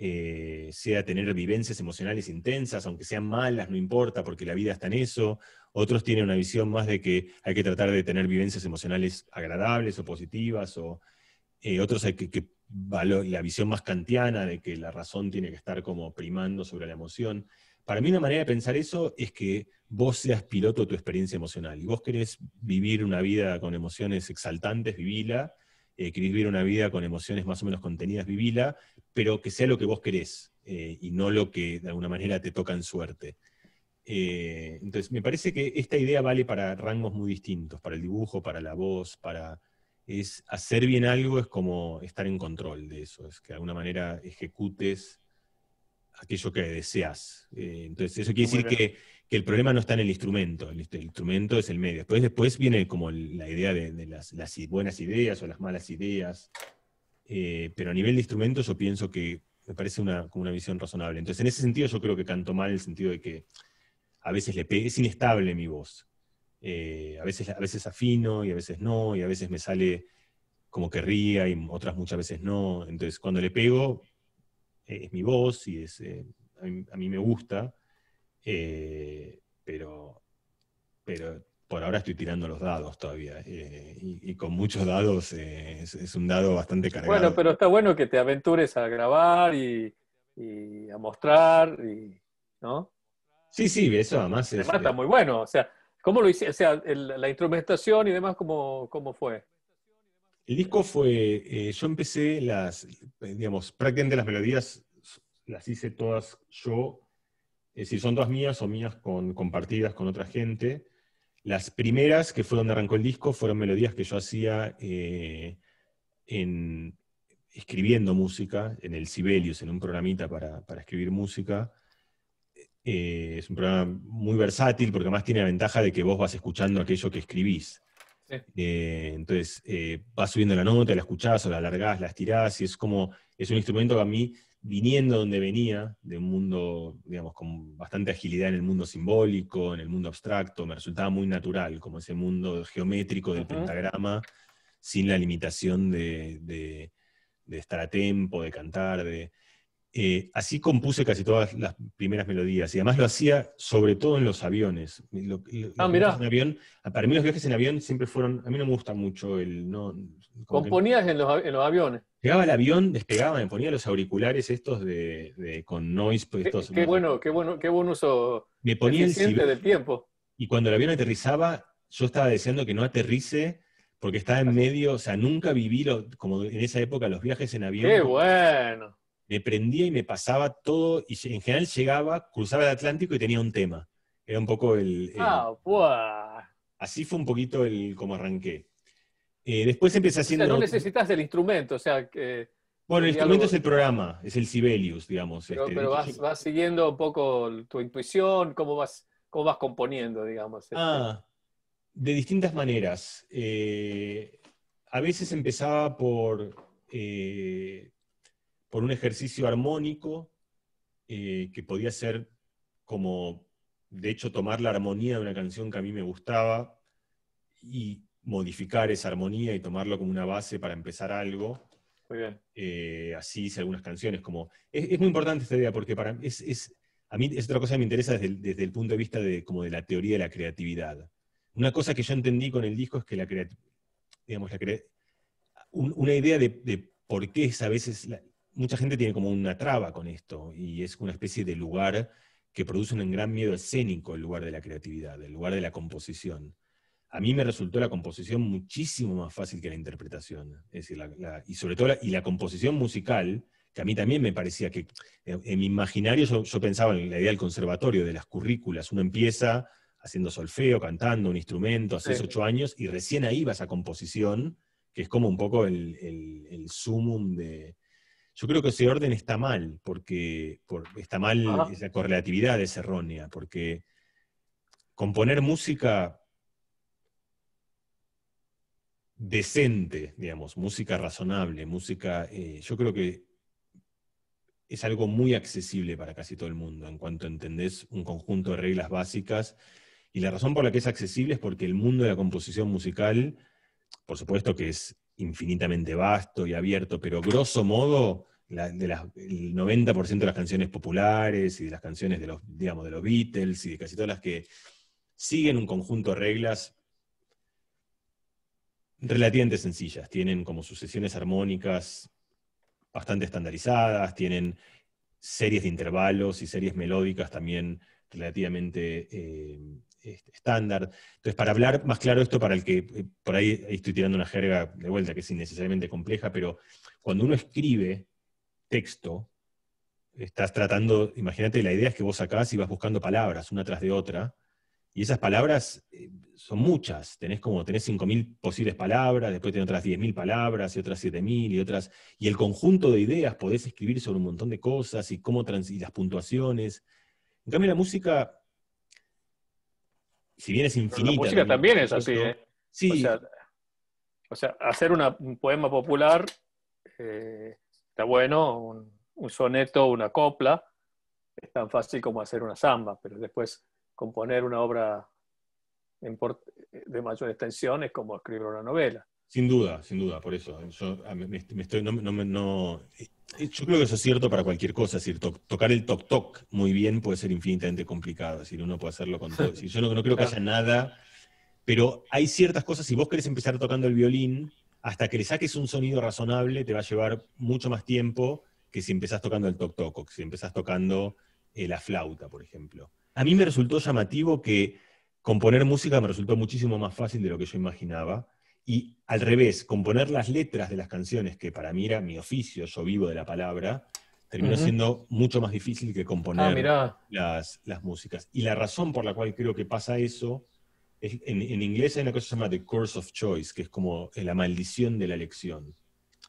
eh, sea tener vivencias emocionales intensas, aunque sean malas, no importa, porque la vida está en eso. Otros tienen una visión más de que hay que tratar de tener vivencias emocionales agradables o positivas, o eh, otros hay que, que la visión más kantiana de que la razón tiene que estar como primando sobre la emoción. Para mí una manera de pensar eso es que vos seas piloto de tu experiencia emocional y vos querés vivir una vida con emociones exaltantes, vivila, eh, querés vivir una vida con emociones más o menos contenidas, vivila, pero que sea lo que vos querés eh, y no lo que de alguna manera te toca en suerte. Eh, entonces, me parece que esta idea vale para rangos muy distintos, para el dibujo, para la voz, para... Es hacer bien algo es como estar en control de eso, es que de alguna manera ejecutes aquello que deseas. Eh, entonces, eso quiere decir que, que el problema no está en el instrumento, el, instrumento es el medio. Después, después viene como la idea de, las, buenas ideas o las malas ideas, eh, pero a nivel de instrumento yo pienso que me parece una, como una visión razonable. Entonces, en ese sentido yo creo que canto mal en el sentido de que a veces le es inestable mi voz. Eh, a, veces, a veces afino y a veces no, y a veces me sale como querría y otras muchas veces no. Entonces, cuando le pego, eh, es mi voz y es, a mí me gusta, eh, pero, pero por ahora estoy tirando los dados todavía. eh, y, y con muchos dados eh, es, es un dado bastante cargado. Bueno, pero está bueno que te aventures a grabar y, y a mostrar, y, ¿no? Sí, sí, eso además es... Además está muy bueno. O sea, ¿cómo lo hiciste? O sea, el- la instrumentación y demás, ¿cómo, cómo fue? El disco fue, eh, yo empecé las, digamos, prácticamente las melodías las hice todas yo, es decir, son todas mías o mías con, compartidas con otra gente. Las primeras, que fue donde arrancó el disco, fueron melodías que yo hacía eh, en, escribiendo música, en el Sibelius, en un programita para, para escribir música. Eh, es un programa muy versátil porque además tiene la ventaja de que vos vas escuchando aquello que escribís. Sí. Eh, entonces, eh, vas subiendo la nota, la escuchás o la alargás, la estirás, y es como, es un instrumento que a mí, viniendo donde venía, de un mundo, digamos, con bastante agilidad en el mundo simbólico, en el mundo abstracto, me resultaba muy natural, como ese mundo geométrico del pentagrama, sin la limitación de, de- de estar a tempo, de cantar, de... Eh, así compuse casi todas las primeras melodías y además lo hacía sobre todo en los aviones. Lo- lo- los Ah, mirá. en avión, para mí los viajes en avión siempre fueron, a mí no me gusta mucho el no. que ¿Componías en los, en los aviones? llegaba al avión, despegaba, me ponía los auriculares estos de, de- con noise, pues, Qué, estos, qué bueno, qué bueno, qué buen uso me ponía el del tiempo. y cuando el avión aterrizaba, yo estaba deseando que no aterrice porque estaba en medio, o sea, nunca viví lo- como en esa época los viajes en avión. Qué bueno. Me prendía y me pasaba todo, y en general llegaba, cruzaba el Atlántico y tenía un tema. Era un poco el... el- Ah, buah. Así fue un poquito el como arranqué. Eh, después empecé O haciendo... sea, no necesitas el instrumento, o sea, que, bueno, el y instrumento algo- es el programa, es el Sibelius, digamos. pero, este, pero vas, vas siguiendo un poco tu intuición, cómo vas, cómo vas componiendo, digamos. este. Ah, de distintas maneras. Eh, a veces empezaba por, eh, por un ejercicio armónico eh, que podía ser como, de hecho, tomar la armonía de una canción que a mí me gustaba y modificar esa armonía y tomarlo como una base para empezar algo. Muy bien. Eh, así hice algunas canciones. Como, es, es muy importante esta idea porque para, es, es- a mí es otra cosa que me interesa desde el, desde el punto de vista de, como de la teoría de la creatividad. Una cosa que yo entendí con el disco es que la digamos, la crea- un- una idea de, de por qué es a veces, la- mucha gente tiene como una traba con esto y es una especie de lugar que produce un gran miedo escénico, el lugar de la creatividad, el lugar de la composición. A mí me resultó la composición muchísimo más fácil que la interpretación. Es decir, la- la- y sobre todo la, y la composición musical, que a mí también me parecía que, en, en mi imaginario yo, yo pensaba en la idea del conservatorio, de las currículas. Uno empieza haciendo solfeo, cantando un instrumento, hace Sí. ocho años, y recién ahí vas a composición, que es como un poco el, el, el sumum de... Yo creo que ese orden está mal, porque por- está mal, Ajá. esa correlatividad es errónea, porque componer música decente, digamos, música razonable, música, eh, yo creo que es algo muy accesible para casi todo el mundo, en cuanto entendés un conjunto de reglas básicas. Y la razón por la que es accesible es porque el mundo de la composición musical, por supuesto que es infinitamente vasto y abierto, pero grosso modo, de las- el 90% de las canciones populares y de las canciones de los, digamos, de los Beatles y de casi todas las que siguen un conjunto de reglas relativamente sencillas. Tienen como sucesiones armónicas bastante estandarizadas, tienen series de intervalos y series melódicas también relativamente eh, estándar. Entonces, para hablar más claro esto, para el que eh, por ahí, ahí estoy tirando una jerga de vuelta que es innecesariamente compleja, pero cuando uno escribe texto, estás tratando, imagínate, la idea es que vos sacás y vas buscando palabras una tras de otra, y esas palabras eh, son muchas, tenés como, tenés 5.000 posibles palabras, después tenés otras 10.000 palabras, y otras 7.000, y otras, y el conjunto de ideas podés escribir sobre un montón de cosas, y cómo trans- y las puntuaciones. En cambio, la música, si bien es infinita... la música también es así, ¿eh? Sí, O sea, o sea, hacer una- un poema popular eh, está bueno, un, un soneto, una copla, es tan fácil como hacer una samba, pero después componer una obra en de mayor extensión es como escribir una novela. Sin duda, sin duda, por eso. Yo, me, me estoy, no, no me- no- eh, yo creo que eso es cierto para cualquier cosa. Es decir, to- tocar el toc toc muy bien puede ser infinitamente complicado. Es decir, uno puede hacerlo con todo. Es decir, yo no, no creo que haya nada, pero hay ciertas cosas. Si vos querés empezar tocando el violín, hasta que le saques un sonido razonable, te va a llevar mucho más tiempo que si empezás tocando el toc toc o que si empezás tocando eh, la flauta, por ejemplo. A mí me resultó llamativo que componer música me resultó muchísimo más fácil de lo que yo imaginaba. Y al revés, componer las letras de las canciones, que para mí era mi oficio, yo vivo de la palabra, terminó siendo mucho más difícil que Ah, componer mirá, las, las músicas. Y la razón por la cual creo que pasa eso, es, en, en inglés hay una cosa que se llama the curse of choice, que es como la maldición de la elección.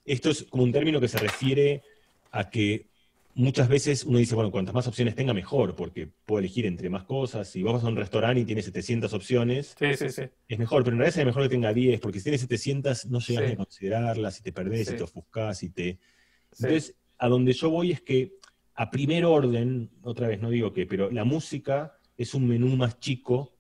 Esto es como un término que se refiere a que muchas veces uno dice, bueno, cuantas más opciones tenga, mejor, porque puedo elegir entre más cosas. Si vos vas a un restaurante y tienes 700 opciones, sí, sí, sí. es mejor, pero en realidad es mejor que tenga 10, porque si tienes 700 no llegas a considerarlas, y te perdés, y te ofuscás, y te... Entonces, a donde yo voy es que, a primer orden, otra vez no digo que, pero la música es un menú más chico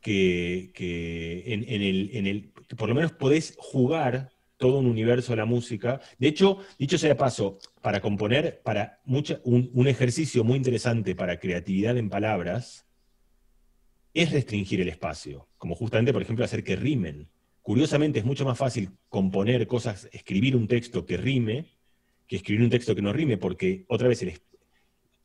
que, que en, en el, en el- que por lo menos podés jugar todo un universo de la música. De hecho, dicho sea de paso, para componer, para mucha, un, ejercicio muy interesante para creatividad en palabras, es restringir el espacio, como justamente, por ejemplo, hacer que rimen. Curiosamente, es mucho más fácil componer cosas, escribir un texto que rime, que escribir un texto que no rime, porque otra vez, el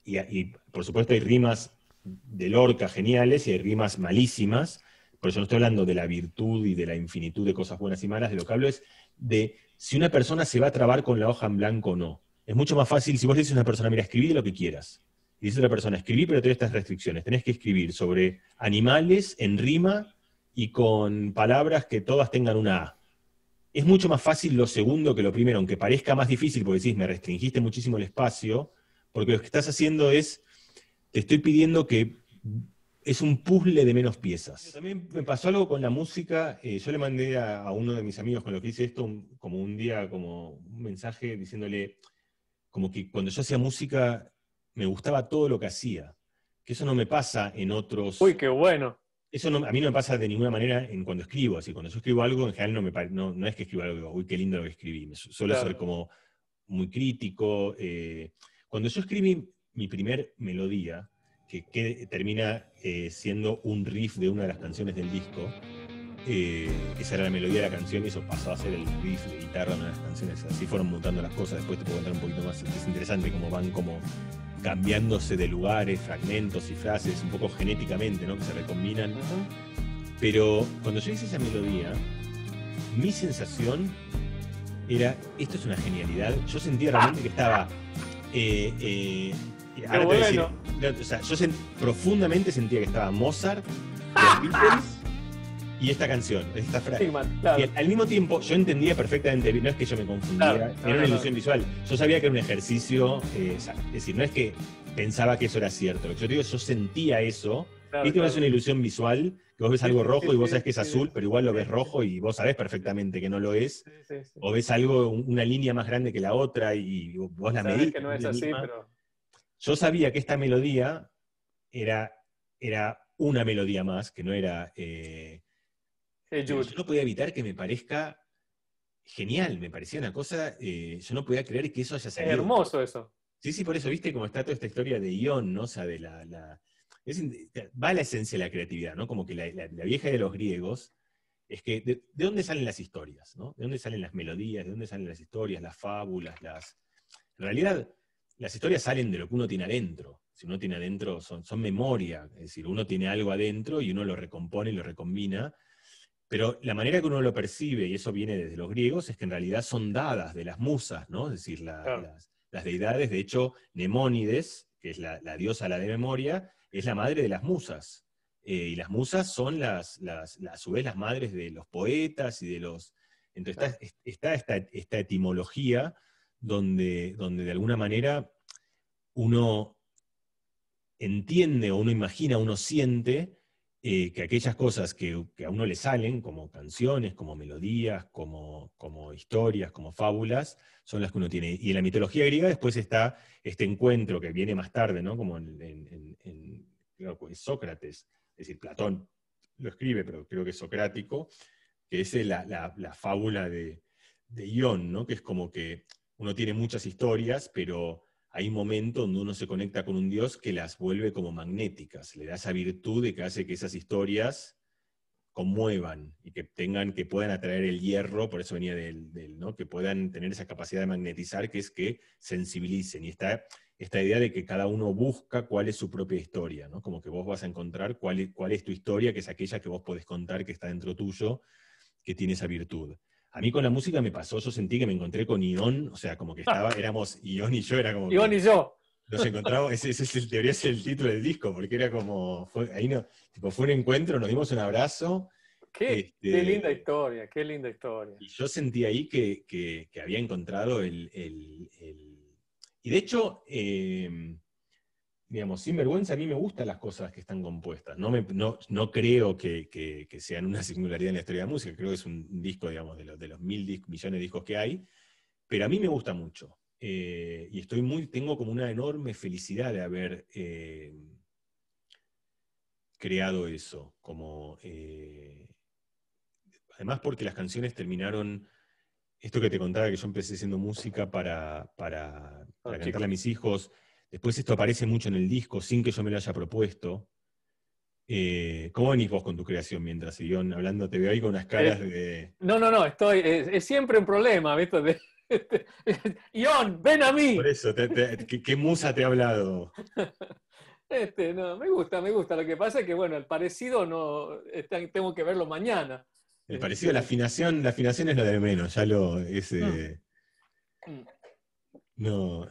y, por supuesto hay rimas de Lorca geniales y hay rimas malísimas, por eso no estoy hablando de la virtud y de la infinitud de cosas buenas y malas, de lo que hablo es de si una persona se va a trabar con la hoja en blanco o no. Es mucho más fácil si vos le dices a una persona, mira, escribí lo que quieras. Y dice otra persona, escribí, pero tenés estas restricciones. Tenés que escribir sobre animales en rima y con palabras que todas tengan una A. es mucho más fácil lo segundo que lo primero, aunque parezca más difícil porque decís, me restringiste muchísimo el espacio, porque lo que estás haciendo es, te estoy pidiendo que es un puzzle de menos piezas. También me pasó algo con la música, eh, yo le mandé a, uno de mis amigos con lo que hice esto, como un día, como un mensaje diciéndole, como que cuando yo hacía música me gustaba todo lo que hacía, que eso no me pasa en otros... Uy, qué bueno. Eso a mí no me pasa de ninguna manera en cuando escribo, así cuando yo escribo algo, en general no, me, no, no es que escribo algo digo, uy, qué lindo lo que escribí, suelo ser como muy crítico. Eh, cuando yo escribí mi primer melodía, que, termina eh, siendo un riff de una de las canciones del disco. Eh, esa era la melodía de la canción y eso pasó a ser el riff de guitarra de una de las canciones. Así fueron mutando las cosas. Después te puedo contar un poquito más. Es interesante cómo van como cambiándose de lugares, fragmentos y frases, un poco genéticamente, ¿no? Que se recombinan. Pero cuando yo hice esa melodía, mi sensación era, esto es una genialidad. Yo sentía realmente que estaba eh, yo profundamente sentía que estaba Mozart, los Beatles y esta canción, esta frase. al mismo tiempo yo entendía perfectamente, no es que yo me confundía, era una ilusión visual. Yo sabía que era un ejercicio, eh, es decir, no es que pensaba que eso era cierto. Lo que yo digo, yo sentía eso. Viste que es una ilusión visual, que vos ves algo rojo y vos sabés que es azul, pero igual lo ves rojo y vos sabés perfectamente que no lo es. O ves algo, una línea más grande que la otra y vos la medís. que no es así, pero yo sabía que esta melodía era, era una melodía más, que no era... Eh, yo no podía evitar que me parezca genial, me parecía una cosa, eh, yo no podía creer que eso haya salido. hermoso eso. Sí, sí, por eso, viste cómo está toda esta historia de Ion, ¿no? O sea, de la, va a la esencia de la creatividad, ¿no? Como que la, vieja de los griegos es que, de, dónde salen las historias, ¿no? ¿De dónde salen las melodías? ¿De dónde salen las historias, las fábulas, las... En realidad, las historias salen de lo que uno tiene adentro. Si uno tiene adentro, son, son memoria, es decir, uno tiene algo adentro y uno lo recompone y lo recombina. Pero la manera que uno lo percibe, y eso viene desde los griegos, es que en realidad son dadas de las musas, ¿no? Es decir, las, deidades, de hecho, Nemónides, que es la, diosa la de memoria, es la madre de las musas. Eh, y las musas son las, las, a su vez las madres de los poetas y de los... Entonces está, está esta, esta, etimología donde, donde de alguna manera uno entiende o uno imagina, uno siente eh, que aquellas cosas que, a uno le salen, como canciones, como melodías, como, como, historias, como fábulas, son las que uno tiene. Y en la mitología griega después está este encuentro que viene más tarde, ¿no? como en, Sócrates, es decir, Platón lo escribe, pero creo que es socrático, que es la, fábula de, de Ión, ¿no? que es como que uno tiene muchas historias, pero hay un momento donde uno se conecta con un Dios que las vuelve como magnéticas, le da esa virtud de que hace que esas historias conmuevan y que tengan, que puedan atraer el hierro, por eso venía del, ¿no? que puedan tener esa capacidad de magnetizar, que es que sensibilicen. Y está esta idea de que cada uno busca cuál es su propia historia, ¿no? Como que vos vas a encontrar cuál es, cuál es tu historia, que es aquella que vos podés contar que está dentro tuyo, que tiene esa virtud. A mí con la música me pasó, yo sentí que me encontré con Ion, o sea, como que estaba, éramos Ion y yo, era como... Ion y yo. Nos encontramos, ese, ese, debería ser el título del disco, porque era como, fue, ahí no, tipo, fue un encuentro, nos dimos un abrazo. Qué, este, linda historia, qué linda historia. Y yo sentí ahí que, que, había encontrado el, el, Y de hecho, eh, digamos, sin vergüenza, a mí me gustan las cosas que están compuestas. No, no, creo que, sean una singularidad en la historia de la música, creo que es un disco, digamos, de los, de los mil millones de discos que hay, pero a mí me gusta mucho. Eh, y estoy muy, tengo como una enorme felicidad de haber eh, creado eso. Como, eh, además porque las canciones terminaron esto que te contaba, que yo empecé haciendo música para, para, para cantarle a mis hijos, Después esto aparece mucho en el disco sin que yo me lo haya propuesto. Eh, ¿Cómo venís vos con tu creación mientras, Ion, hablando? Te veo ahí con unas caras eh, de... No, no, no, estoy, es, siempre un problema, ¿viste? Ion, ven a mí. Por eso, ¿qué, musa te ha hablado? Este, no, me gusta, me gusta. Lo que pasa es que, bueno, el parecido no, tengo que verlo mañana. El parecido, la afinación, la afinación es lo de menos, ya lo, ese... Mm. Mm.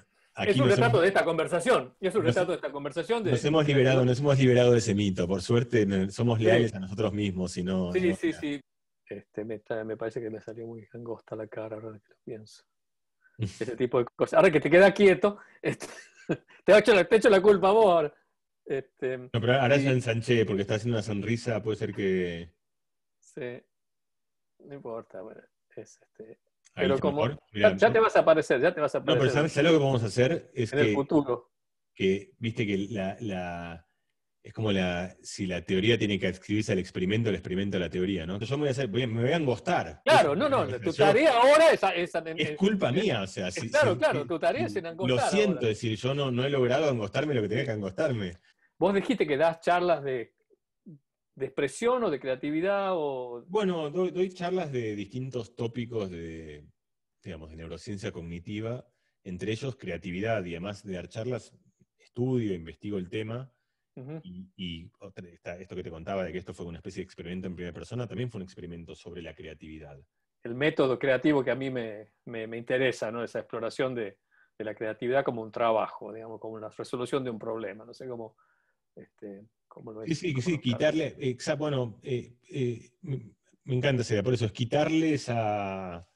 No, es un retrato de esta conversación. Y es un retrato de esta conversación. nos, hemos liberado, nos hemos liberado de ese mito. Por suerte, somos leales a nosotros mismos. sí, sí, sí. Este, me, está- me parece que me salió muy angosta la cara ahora que lo pienso. Ese tipo de cosas. Ahora que te quedas quieto, este, te, echo la, te echo la culpa a vos ahora. Este, No, pero ahora Y- ya ensanché porque está haciendo una sonrisa, puede ser que. sí, no importa, bueno, es este. Pero como ya, ya te vas a aparecer, ya te vas a No, pero aparecer ¿sabes, ¿sabes lo que vamos a hacer? Es en el que, futuro. que, viste que la, la- es como la, si la teoría tiene que adscribirse al experimento, el experimento a la teoría, ¿no? Entonces yo me voy a hacer, voy me voy a angostar. Claro, no, no, tu tarea ahora es, es, Es culpa mía, o sea, si- claro, si- claro, tu tarea es en angostar Lo siento, ahora. es decir, yo no, no he logrado angostarme lo que tenía que angostarme. Vos dijiste que das charlas de, de expresión o de creatividad o... Bueno, doy, doy charlas de distintos tópicos de, digamos, de neurociencia cognitiva, entre ellos creatividad, y además de dar charlas, estudio, investigo el tema, Ujú. y, y otra- esta- esto que te contaba de que esto fue una especie de experimento en primera persona, también fue un experimento sobre la creatividad. el método creativo que a mí me, me- me interesa, ¿no? Esa exploración de, de la creatividad como un trabajo, digamos, como la resolución de un problema. No sé cómo, este, Sí, sí, quitarle, bueno, eh, eh, me, encanta esa idea, por eso es quitarle esa,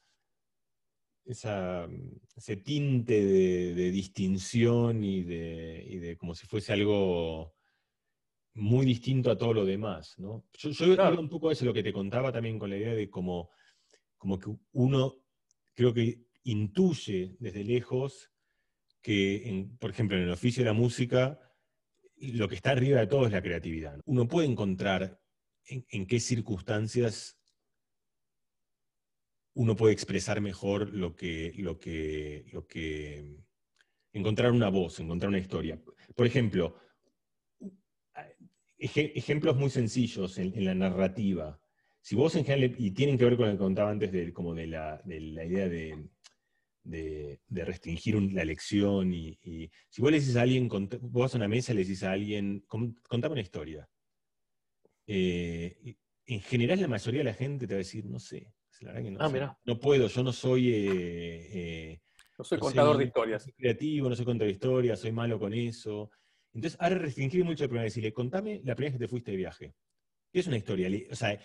esa, ese tinte de, de distinción y de, y de como si fuese algo muy distinto a todo lo demás, ¿no? Yo, yo Claro. un poco eso lo que te contaba también con la idea de como, como que uno creo que intuye desde lejos que, en- por ejemplo, en el oficio de la música, lo que está arriba de todo es la creatividad. Uno puede encontrar en, qué circunstancias uno puede expresar mejor lo que, lo que, lo que, encontrar una voz, encontrar una historia. Por ejemplo, eje- ejemplos muy sencillos en, en la narrativa. Si vos en general, y tienen que ver con lo que contaba antes de, como de, la, de la idea de, de- de restringir un- la lección, y, y si vos le decís a alguien, vos vas a una mesa y le decís a alguien, "Com- contame una historia. Eh, en general la mayoría de la gente te va a decir, no sé, la verdad que no Ah, sé. No puedo, yo no soy... eh, eh, No soy no contador no- de no historias. soy creativo, no soy contador de historias, soy malo con eso. Entonces, ahora restringir mucho el problema, decirle, contame la primera vez que te fuiste de viaje. ¿Qué es una historia? O sea,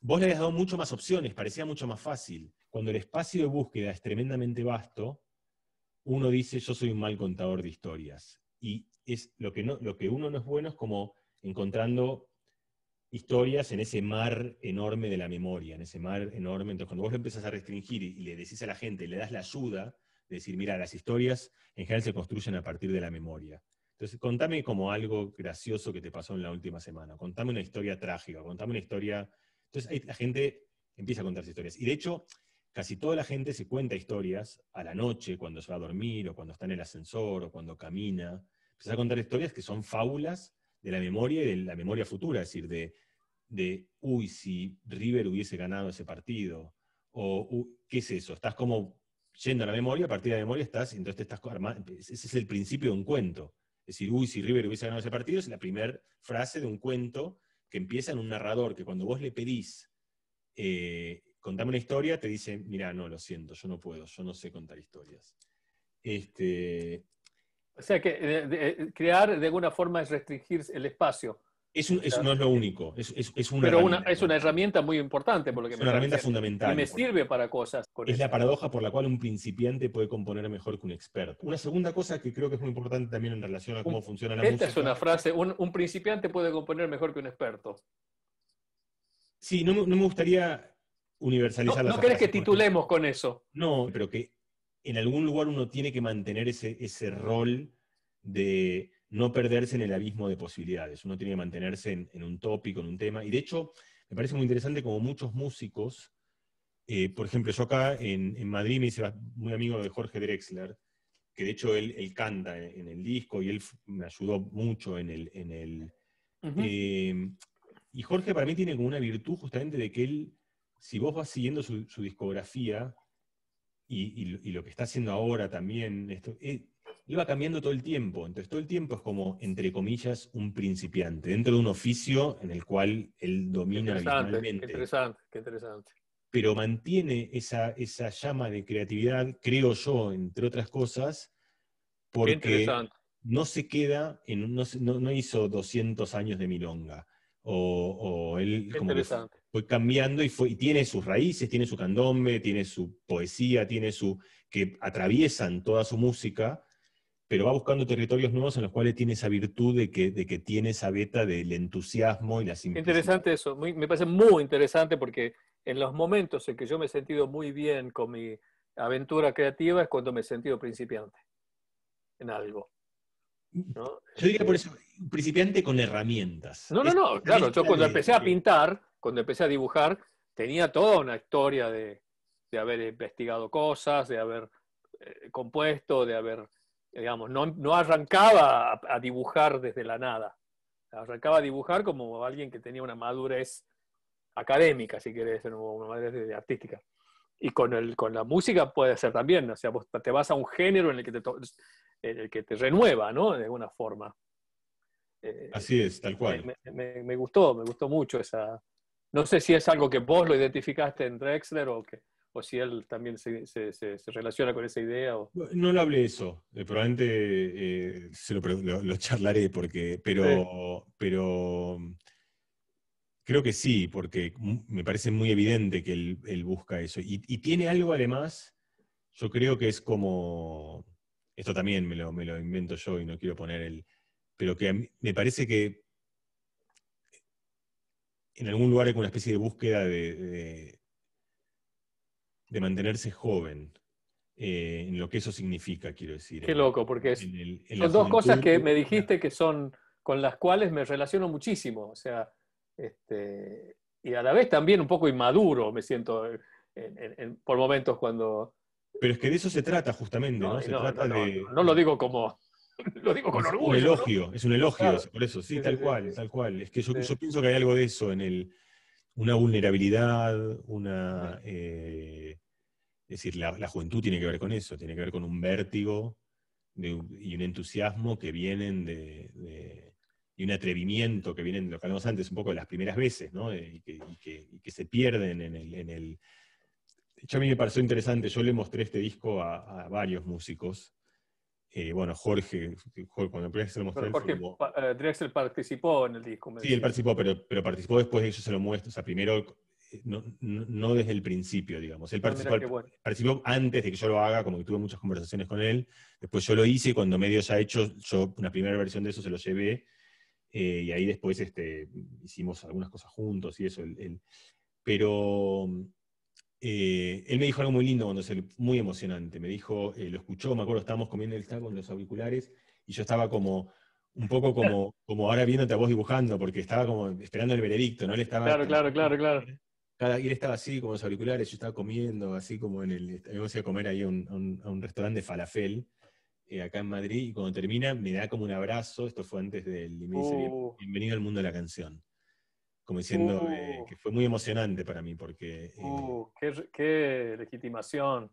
vos le habías dado mucho más opciones, parecía mucho más fácil. Cuando el espacio de búsqueda es tremendamente vasto, uno dice, yo soy un mal contador de historias. Y es lo que, no, lo que uno no es bueno es como encontrando historias en ese mar enorme de la memoria, en ese mar enorme. Entonces, cuando vos lo empezás a restringir y, le decís a la gente, le das la ayuda, de decir, mira, las historias en general se construyen a partir de la memoria. Entonces, contame como algo gracioso que te pasó en la última semana, contame una historia trágica, contame una historia... Entonces, la gente empieza a contarse historias. Y de hecho, casi toda la gente se cuenta historias a la noche, cuando se va a dormir, o cuando está en el ascensor, o cuando camina. Empieza a contar historias que son fábulas de la memoria y de la memoria futura, es decir, de, de uy, si River hubiese ganado ese partido, o "Uy, ¿qué es eso? Estás como yendo a la memoria, a partir de la memoria estás, entonces te estás armando, ese es el principio de un cuento. Es decir, uy, si River hubiese ganado ese partido, es la primera frase de un cuento que empieza en un narrador, que cuando vos le pedís, eh, contame una historia, te dice, mira, no, lo siento, yo no puedo, yo no sé contar historias. Este, O sea que eh, de- eh, crear de alguna forma es restringir el espacio. es un- eso no es lo único, es, es- es una Pero una, es una herramienta muy importante, por lo que Es me una herramienta diciendo. fundamental. Y me sirve para cosas. Es eso. la paradoja por la cual un principiante puede componer mejor que un experto. Una segunda cosa que creo que es muy importante también en relación a cómo funciona la Esta música. es una frase, un, un principiante puede componer mejor que un experto. Sí, no, me- no me gustaría universalizar no las querés que frases, porque- titulemos con eso. No, pero que en algún lugar uno tiene que mantener ese, ese rol de no perderse en el abismo de posibilidades. Uno tiene que mantenerse en, en un tópico, en un tema. Y de hecho, me parece muy interesante como muchos músicos, eh, por ejemplo, yo acá en, en Madrid me hice muy amigo de Jorge Drexler, que de hecho él, él canta en, en el disco y él me ayudó mucho en el... En el eh, y Jorge para mí tiene como una virtud justamente de que él, si vos vas siguiendo su, su discografía y, y lo- y lo que está haciendo ahora también, esto, eh, él va cambiando todo el tiempo. Entonces todo el tiempo es como, entre comillas, un principiante, dentro de un oficio en el cual él Qué domina interesante, qué interesante, qué interesante. pero mantiene esa, esa llama de creatividad, creo yo, entre otras cosas, Qué porque no se queda, en, un- no, se- no- no hizo 200 años de milonga, o, o él como que fue cambiando y, fue, y tiene sus raíces, tiene su candombe, tiene su poesía, tiene su. que atraviesan toda su música, pero va buscando territorios nuevos en los cuales tiene esa virtud de que, de que tiene esa beta del entusiasmo y la simplicidad. Interesante eso, muy- me parece muy interesante porque en los momentos en que yo me he sentido muy bien con mi aventura creativa es cuando me he sentido principiante en algo. ¿No? Yo diría por eso, un principiante con herramientas. No, no, no, claro, yo cuando empecé a pintar, cuando empecé a dibujar, tenía toda una historia de, de haber investigado cosas, de haber eh, compuesto, de haber, digamos, no, no arrancaba a, a dibujar desde la nada, arrancaba a dibujar como alguien que tenía una madurez académica, si querés, una madurez artística. Y con, el, con la música puede ser también, o sea, vos te vas a un género en el que te, to- en el que te renueva, ¿no? De alguna forma. Eh, Así es, tal cual. me- me- me gustó, me gustó mucho esa. No sé si es algo que vos lo identificaste en Drexler o, que, o si él también se, se- se- se relaciona con esa idea. O... No lo hablé eso, eh, probablemente eh, se lo, lo- lo charlaré, porque, pero, pero mm, creo que sí, porque me parece muy evidente que él, él busca eso. Y, y tiene algo además, yo creo que es como, esto también me lo, me lo invento yo y no quiero poner el, pero que a mí- me parece que en algún lugar hay como una especie de búsqueda de, de- de mantenerse joven, eh, en lo que eso significa, quiero decir. Qué en- loco, porque es- en el- en la son dos cosas que me dijiste que son con las cuales me relaciono muchísimo. O sea, este, y a la vez también un poco inmaduro me siento en- en- en- por momentos cuando. Pero es que de eso se trata justamente, ¿no? No, Se no, trata no, no, de... no lo digo como. Lo digo con es orgullo. un ¿no? elogio, es un elogio, Claro. por eso, sí, Sí, tal sí, cual, sí. tal cual. Es que yo, yo pienso que hay algo de eso en el, una vulnerabilidad, una... eh, es decir, la, la juventud tiene que ver con eso, tiene que ver con un vértigo de y un entusiasmo que vienen de, de- y un atrevimiento que vienen, lo que hablamos antes, un poco de las primeras veces, ¿no? Eh, Y que, y que- y que se pierden en el, en el... De hecho, a mí me pareció interesante, yo le mostré este disco a, a varios músicos. Eh, bueno, Jorge, Jorge, cuando primero se lo mostré, él Jorge como- pa- eh, Drexler participó en el disco. Sí, él participó, pero, pero participó después de que yo se lo muestro. O sea, primero, no, no- no desde el principio, digamos. Él Ah, participó, bueno. participó antes de que yo lo haga, como que tuve muchas conversaciones con él. Después yo lo hice y cuando medio ya hecho, yo una primera versión de eso se lo llevé. Eh, y ahí después este, hicimos algunas cosas juntos y eso. él- él- pero eh, él me dijo algo muy lindo cuando se, muy emocionante. Me dijo, eh, lo escuchó, me acuerdo, estábamos comiendo, él estaba con los auriculares y yo estaba como, un poco como, como ahora viéndote a vos dibujando, porque estaba como esperando el veredicto, ¿no? Él estaba Claro, claro, claro, claro. cada, y él estaba así, como los auriculares, yo estaba comiendo, así como en el. Íbamos a ir a comer ahí a un, a un- a un restaurante de falafel, eh, acá en Madrid, y cuando termina me da como un abrazo, esto fue antes del. Y me dice. Bienvenido al mundo de la canción. Como diciendo eh, que fue muy emocionante para mí, porque. eh, Uh, qué, qué legitimación.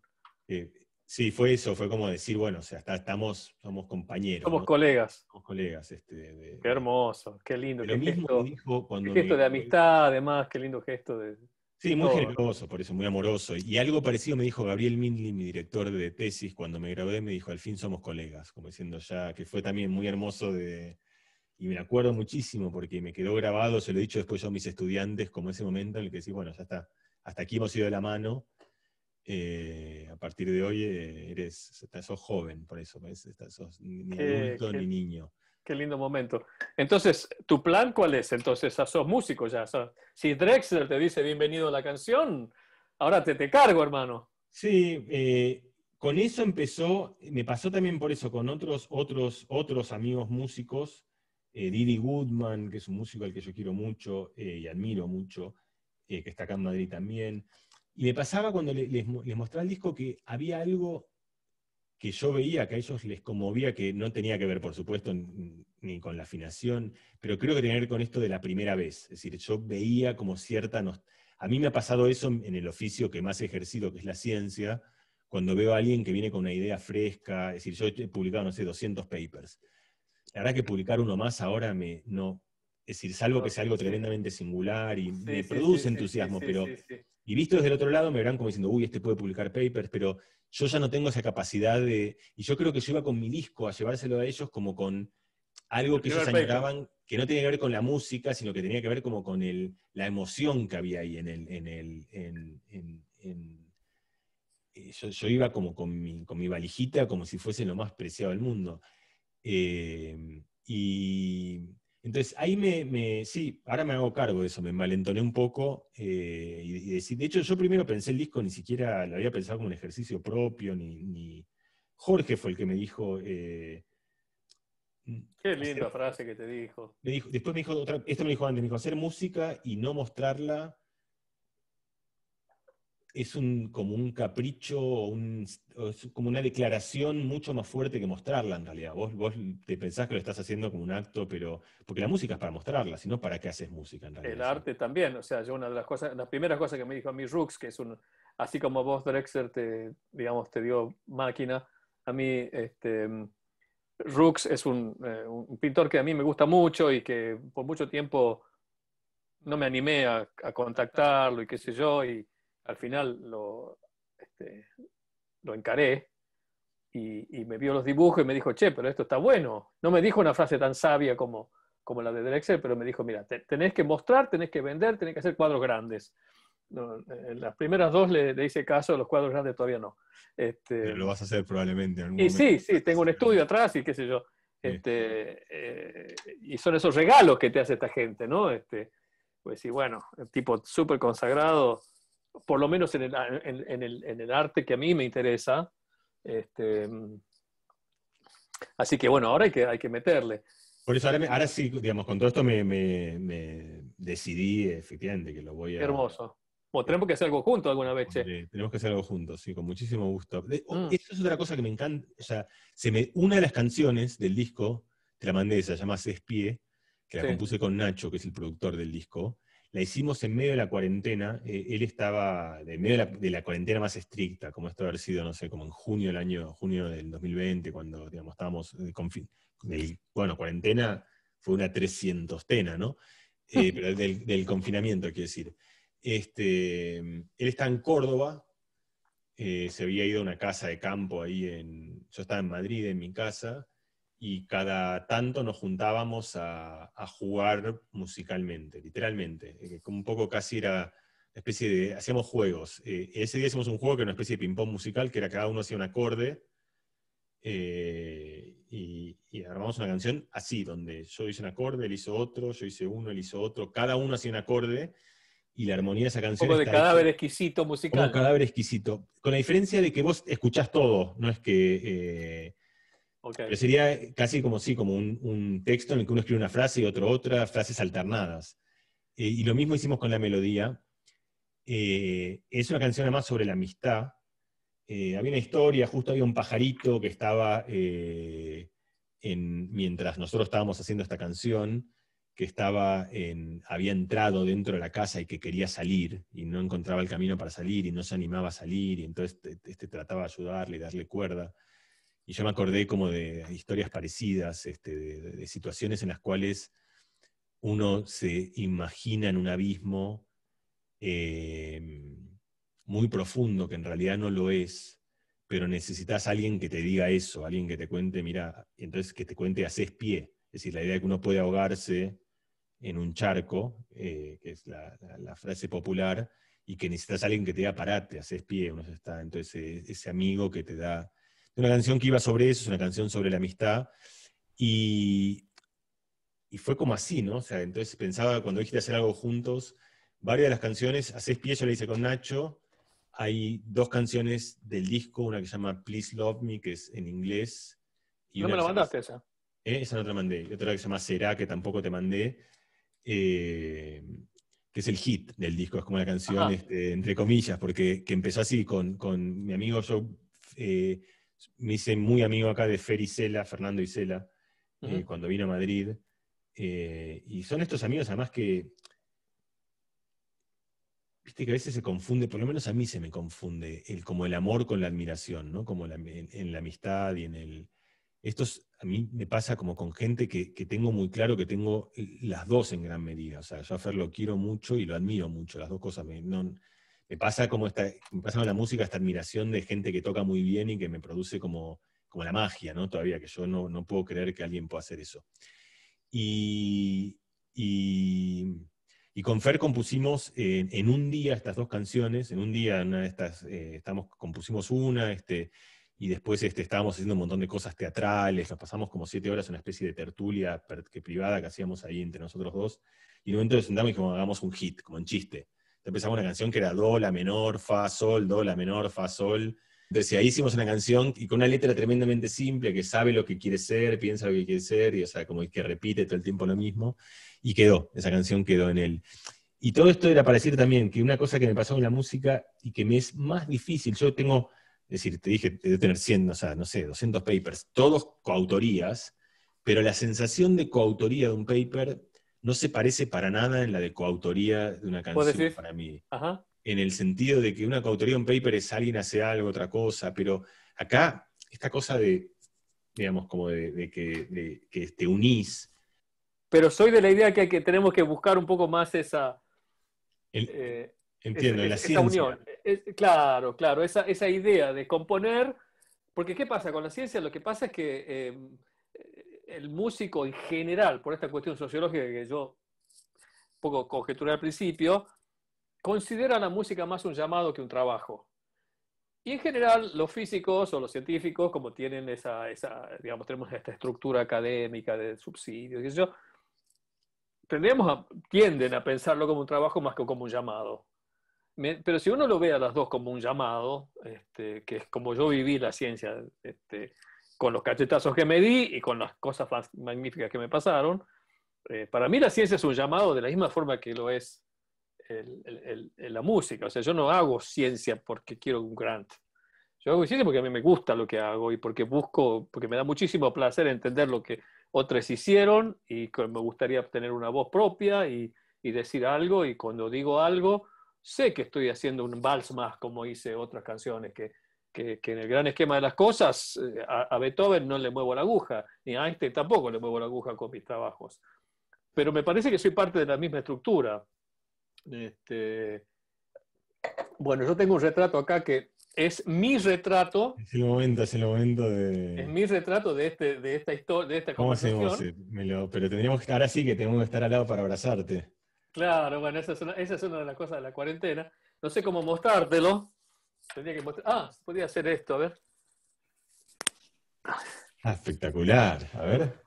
sí, fue eso, fue como decir, bueno, o sea, está- estamos, somos compañeros. Somos ¿no? colegas. Somos colegas. Este, de- Qué hermoso, qué lindo. Qué lo gesto, me dijo cuando. qué gesto me- de amistad, además, qué lindo gesto de. Sí, muy todo. generoso, por eso, muy amoroso. Y algo parecido me dijo Gabriel Mindley, mi director de tesis, cuando me gradué, me dijo, al fin somos colegas, como diciendo ya, que fue también muy hermoso de... Y me acuerdo muchísimo porque me quedó grabado, se lo he dicho después yo a mis estudiantes, como ese momento en el que decís, bueno, ya está, hasta aquí hemos ido de la mano, eh, a partir de hoy eh, eres, sos joven, por eso, sos ni adulto qué- ni niño. Qué lindo momento. Entonces, ¿tu plan cuál es? Entonces, sos músico ya. sos- Si Drexler te dice bienvenido a la canción, ahora te, te cargo, hermano. Sí, eh, con eso empezó, me pasó también por eso, con otros, otros, otros amigos músicos, eh, Didi Goodman, que es un músico al que yo quiero mucho eh, y admiro mucho, eh, que está acá en Madrid también. Y me pasaba cuando le- les, les mostraba el disco que había algo que yo veía que a ellos les conmovía, que no tenía que ver, por supuesto, ni con la afinación, pero creo que tenía que ver con esto de la primera vez. Es decir, yo veía como cierta... A mí me ha pasado eso en el oficio que más he ejercido, que es la ciencia, cuando veo a alguien que viene con una idea fresca, es decir, yo he publicado, no sé, 200 papers. La verdad que publicar uno más ahora me... no Es decir, salvo que sea algo tremendamente singular y me produce entusiasmo, pero... Y visto desde el otro lado, me verán como diciendo, uy, este puede publicar papers, pero yo ya no tengo esa capacidad de. Y yo creo que yo iba con mi disco a llevárselo a ellos como con. algo que ellos añoraban que no tenía que ver con la música, sino que tenía que ver como con el, la emoción que había ahí en el... En el en- en- en- eh, yo, yo iba como con mi, con mi valijita como si fuese lo más preciado del mundo. Eh, y entonces ahí me, me- sí, ahora me hago cargo de eso, me malentoné un poco. eh, y, y decir, de hecho, yo primero pensé el disco, ni siquiera lo había pensado como un ejercicio propio, ni, ni- Jorge fue el que me dijo... eh, Qué linda frase que te dijo. me dijo, después me dijo otra, esto me dijo antes, me dijo, hacer música y no mostrarla es un, como un capricho, un- es como una declaración mucho más fuerte que mostrarla en realidad. Vos, vos te pensás que lo estás haciendo como un acto, pero. Porque la música es para mostrarla, sino para qué haces música en realidad. El arte también, o sea, yo una de las cosas, las primeras cosas que me dijo a mí Rooks, que es un, así como vos Drexler te, digamos, te dio máquina, a mí, este, Rooks es un, eh, un pintor que a mí me gusta mucho y que por mucho tiempo no me animé a, a contactarlo y qué sé yo, y al final lo, este, lo encaré y, y me vio los dibujos y me dijo, che, pero esto está bueno. No me dijo una frase tan sabia como, como la de Drexler, pero me dijo, mira, te- tenés que mostrar, tenés que vender, tenés que hacer cuadros grandes. No, en las primeras dos le, le hice caso, los cuadros grandes todavía no. Este, Pero lo vas a hacer probablemente en algún y momento. sí, sí, tengo un estudio atrás y qué sé yo. Este, eh, y son esos regalos que te hace esta gente, ¿no? Este, pues sí, bueno, el tipo súper consagrado, por lo menos en el, en, en el, en el arte que a mí me interesa. Este, así que bueno, ahora hay que, hay que meterle. Por eso ahora, me- ahora sí, digamos, con todo esto me, me- me decidí efectivamente que lo voy a. Hermoso. Bueno, tenemos que hacer algo juntos alguna vez, che. Tenemos que hacer algo juntos, sí, con muchísimo gusto. De- oh, Mm. Eso es otra cosa que me encanta. O sea, se me, una de las canciones del disco, te la mandé, se llama Cespie, que la Sí. compuse con Nacho, que es el productor del disco. La hicimos en medio de la cuarentena. eh, él estaba en medio de la, de la cuarentena más estricta, como esto haber sido, no sé, como en junio del año, junio del 2020, cuando, digamos, estábamos del- bueno, cuarentena fue una 300 tena, ¿no? Eh, pero del, del confinamiento, quiero decir. Este, él está en Córdoba, eh, se había ido a una casa de campo ahí en. Yo estaba en Madrid, en mi casa, y cada tanto nos juntábamos a, a jugar musicalmente, literalmente. eh, como un poco casi era una especie de. Hacíamos juegos. Eh, ese día hicimos un juego que era una especie de ping-pong musical, que era cada uno hacía un acorde. eh, y, y armamos una canción así, donde yo hice un acorde, él hizo otro, yo hice uno, él hizo otro, cada uno hacía un acorde, y la armonía de esa Un canción. poco de cadáver exquisito como musical. cadáver exquisito. Con la diferencia de que vos escuchás todo, no es que. eh, Ok. pero sería casi como sí, como un, un texto en el que uno escribe una frase y otro otra, frases alternadas. Eh, y lo mismo hicimos con la melodía. Eh, es una canción además sobre la amistad. Eh, había una historia, justo había un pajarito que estaba, eh, en, mientras nosotros estábamos haciendo esta canción, que estaba en, había entrado dentro de la casa y que quería salir y no encontraba el camino para salir y no se animaba a salir y entonces te- este trataba de ayudarle y darle cuerda. Y yo me acordé como de historias parecidas, este, de, situaciones en las cuales uno se imagina en un abismo eh, muy profundo, que en realidad no lo es, pero necesitas a alguien que te diga eso, alguien que te cuente, mira, entonces que te cuente haces pie. Es decir, la idea de que uno puede ahogarse en un charco, eh, que es la, la- la frase popular, y que necesitas a alguien que te diga parate, haces pie, uno está, entonces eh, ese amigo que te da. Una canción que iba sobre eso, es una canción sobre la amistad, y, y fue como así, ¿no? O sea, entonces pensaba, cuando dijiste hacer algo juntos, varias de las canciones, Haces pie, yo la hice con Nacho, hay dos canciones del disco, una que se llama Please Love Me, que es en inglés. Y No me la llama- mandaste esa. ¿Eh? Esa no te la mandé. Y otra que se llama Será, que tampoco te mandé, eh, que es el hit del disco, es como la canción, este, entre comillas, porque que empezó así con, con mi amigo, yo eh, me hice muy amigo acá de Fer Isela, Fernando Isela, eh, Ujú. cuando vino a Madrid. eh, y son estos amigos además que, viste que a veces se confunde, por lo menos a mí se me confunde, el, como el amor con la admiración, ¿no? Como la- en, en la amistad y en el... Estos a mí me pasa como con gente que, que tengo muy claro que tengo las dos en gran medida. O sea, yo a Fer lo quiero mucho y lo admiro mucho, las dos cosas. Me, no- me pasa como esta, me pasa con la música esta admiración de gente que toca muy bien y que me produce como, como la magia, ¿no? Todavía, que yo no, no puedo creer que alguien pueda hacer eso. Y, y, y con Fer compusimos en, en un día estas dos canciones, en un día una de estas, eh, estamos, compusimos una, este, y después este, estábamos haciendo un montón de cosas teatrales, nos pasamos como siete horas una especie de tertulia privada que hacíamos ahí entre nosotros dos, y en un momento nos sentamos y dijimos, hagamos un hit, como en chiste. Empezamos una canción que era do, la menor, fa, sol, do, la menor, fa, sol. Entonces ahí hicimos una canción y con una letra tremendamente simple, que sabe lo que quiere ser, piensa lo que quiere ser, y o sea, como que repite todo el tiempo lo mismo, y quedó, esa canción quedó en él. Y todo esto era para decir también que una cosa que me pasó con la música y que me es más difícil, yo tengo, es decir, te dije, de tener 100, o sea, no sé, 200 papers, todos coautorías, pero la sensación de coautoría de un paper no se parece para nada en la de coautoría de una ¿Vos canción para mí Ajá. en el sentido de que una coautoría de un paper es alguien hace algo, otra cosa, pero acá esta cosa de, digamos, como de, de que, de que te unís, Pero soy de la idea que, hay que tenemos que buscar un poco más esa, el- eh, entiendo, esa, la esa ciencia. unión. Es- claro, claro, esa, esa idea de componer, porque ¿qué pasa con la ciencia? Lo que pasa es que eh, el músico en general, por esta cuestión sociológica que yo un poco conjeturé al principio, considera la música más un llamado que un trabajo. Y en general los físicos o los científicos, como tienen esa, esa digamos, tenemos esta estructura académica de subsidios, sé yo, tendemos a- tienden a pensarlo como un trabajo más que como un llamado. Pero si uno lo ve a las dos como un llamado, este, que es como yo viví la ciencia, este, con los cachetazos que me di y con las cosas magníficas que me pasaron, eh, para mí la ciencia es un llamado de la misma forma que lo es la música. O sea, yo no hago ciencia porque quiero un grant. Yo hago ciencia porque a mí me gusta lo que hago y porque busco, porque me da muchísimo placer entender lo que otros hicieron y que me gustaría tener una voz propia y, y decir algo y cuando digo algo, sé que estoy haciendo un vals más como hice otras canciones, que, que, que en el gran esquema de las cosas eh, a, a Beethoven no le muevo la aguja, ni a Einstein tampoco le muevo la aguja con mis trabajos. Pero me parece que soy parte de la misma estructura. Este, bueno, yo tengo un retrato acá que es mi retrato, Es el momento, es el momento de... es mi retrato de, este, de esta historia, de esta ¿Cómo hacemos? lo- pero tendríamos que estar ahora sí que tenemos que estar al lado para abrazarte. Claro, bueno, esa es, una, esa es una de las cosas de la cuarentena. No sé cómo mostrártelo. Tendría que mostrar. Ah, podría hacer esto, a ver. Ah, espectacular. A ver.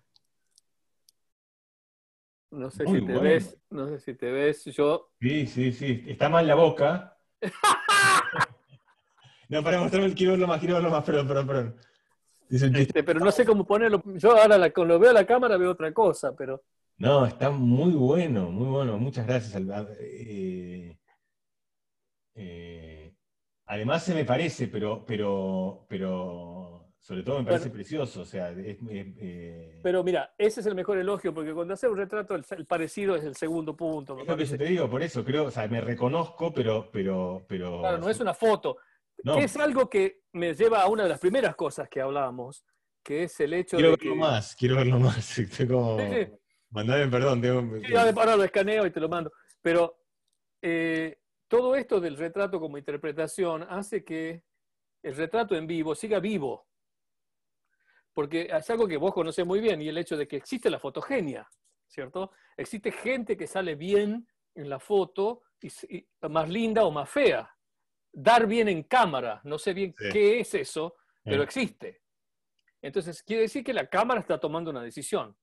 No sé Muy si te bueno. ves, no sé si te ves. Yo. Sí, sí, sí. Está mal la boca. No, para mostrarme, quiero verlo más, quiero verlo más, perdón, perdón, perdón. Este, pero no sé cómo ponerlo. Yo ahora la- cuando veo la cámara veo otra cosa, pero. No, está muy bueno, muy bueno. Muchas gracias. Alba- eh, eh, además se me parece, pero, pero, pero sobre todo me parece Bueno. precioso. O sea, es- eh, Pero mira, ese es el mejor elogio, porque cuando haces un retrato, el, el parecido es el segundo punto. es lo que yo te digo, por eso creo, o sea, me reconozco, pero, pero, pero. Claro, no es una foto. No, es algo que me lleva a una de las primeras cosas que hablamos, que es el hecho quiero de verlo que. más, quiero verlo más. Como. Sí, sí. Mandame perdón, tengo. Sí, ahora lo escaneo y te lo mando. Pero eh, todo esto del retrato como interpretación hace que el retrato en vivo siga vivo. Porque es algo que vos conocés muy bien y el hecho de que existe la fotogenia, ¿cierto? Existe gente que sale bien en la foto y, s- y más linda o más fea. Dar bien en cámara, no sé bien Sí. qué es eso, pero Eh. existe. Entonces, quiere decir que la cámara está tomando una decisión.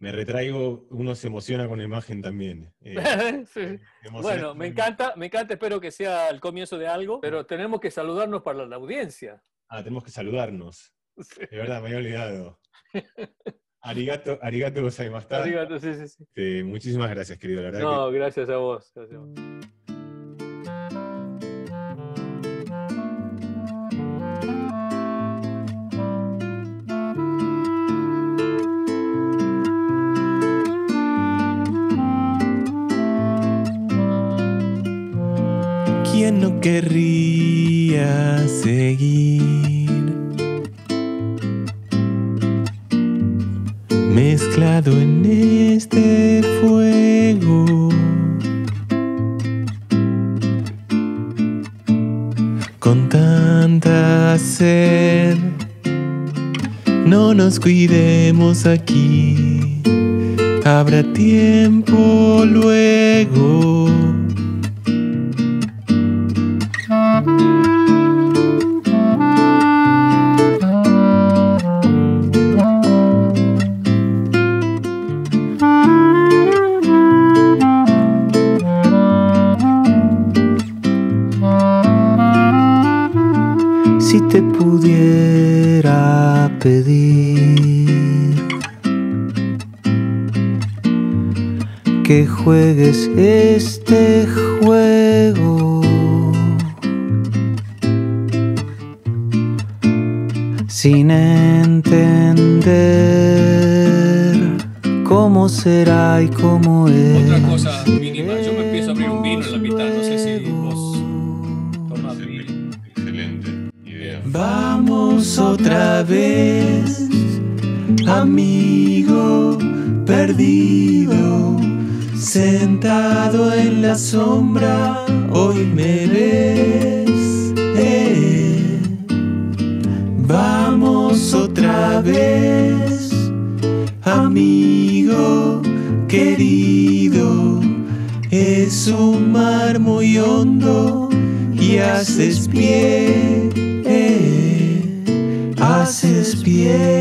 Me retraigo, uno se emociona con la imagen también. Eh, Sí. emociona Bueno, me encanta, me encanta, espero que sea el comienzo de algo, pero tenemos que saludarnos para la audiencia. Ah, tenemos que saludarnos. Sí. De verdad, me había olvidado. Arigato, arigato gozaimashita. Arigato, sí, sí, sí. Este, muchísimas gracias, querido. La verdad No, gracias a vos. gracias a vos. Querría seguir? Mezclado en este fuego Con tanta sed no nos cuidemos aquí. Habrá tiempo luego. Pedir que juegues este juego sin entender cómo será y cómo es. Otra cosa mínima, yo me empiezo a abrir un vino en la mitad, no sé si vos tomás vino. Excelente idea. Vamos otra vez, amigo perdido, sentado en la sombra, hoy me ves. eh. Vamos otra vez, amigo querido, es un mar muy hondo y haces pie, eh, haces pie.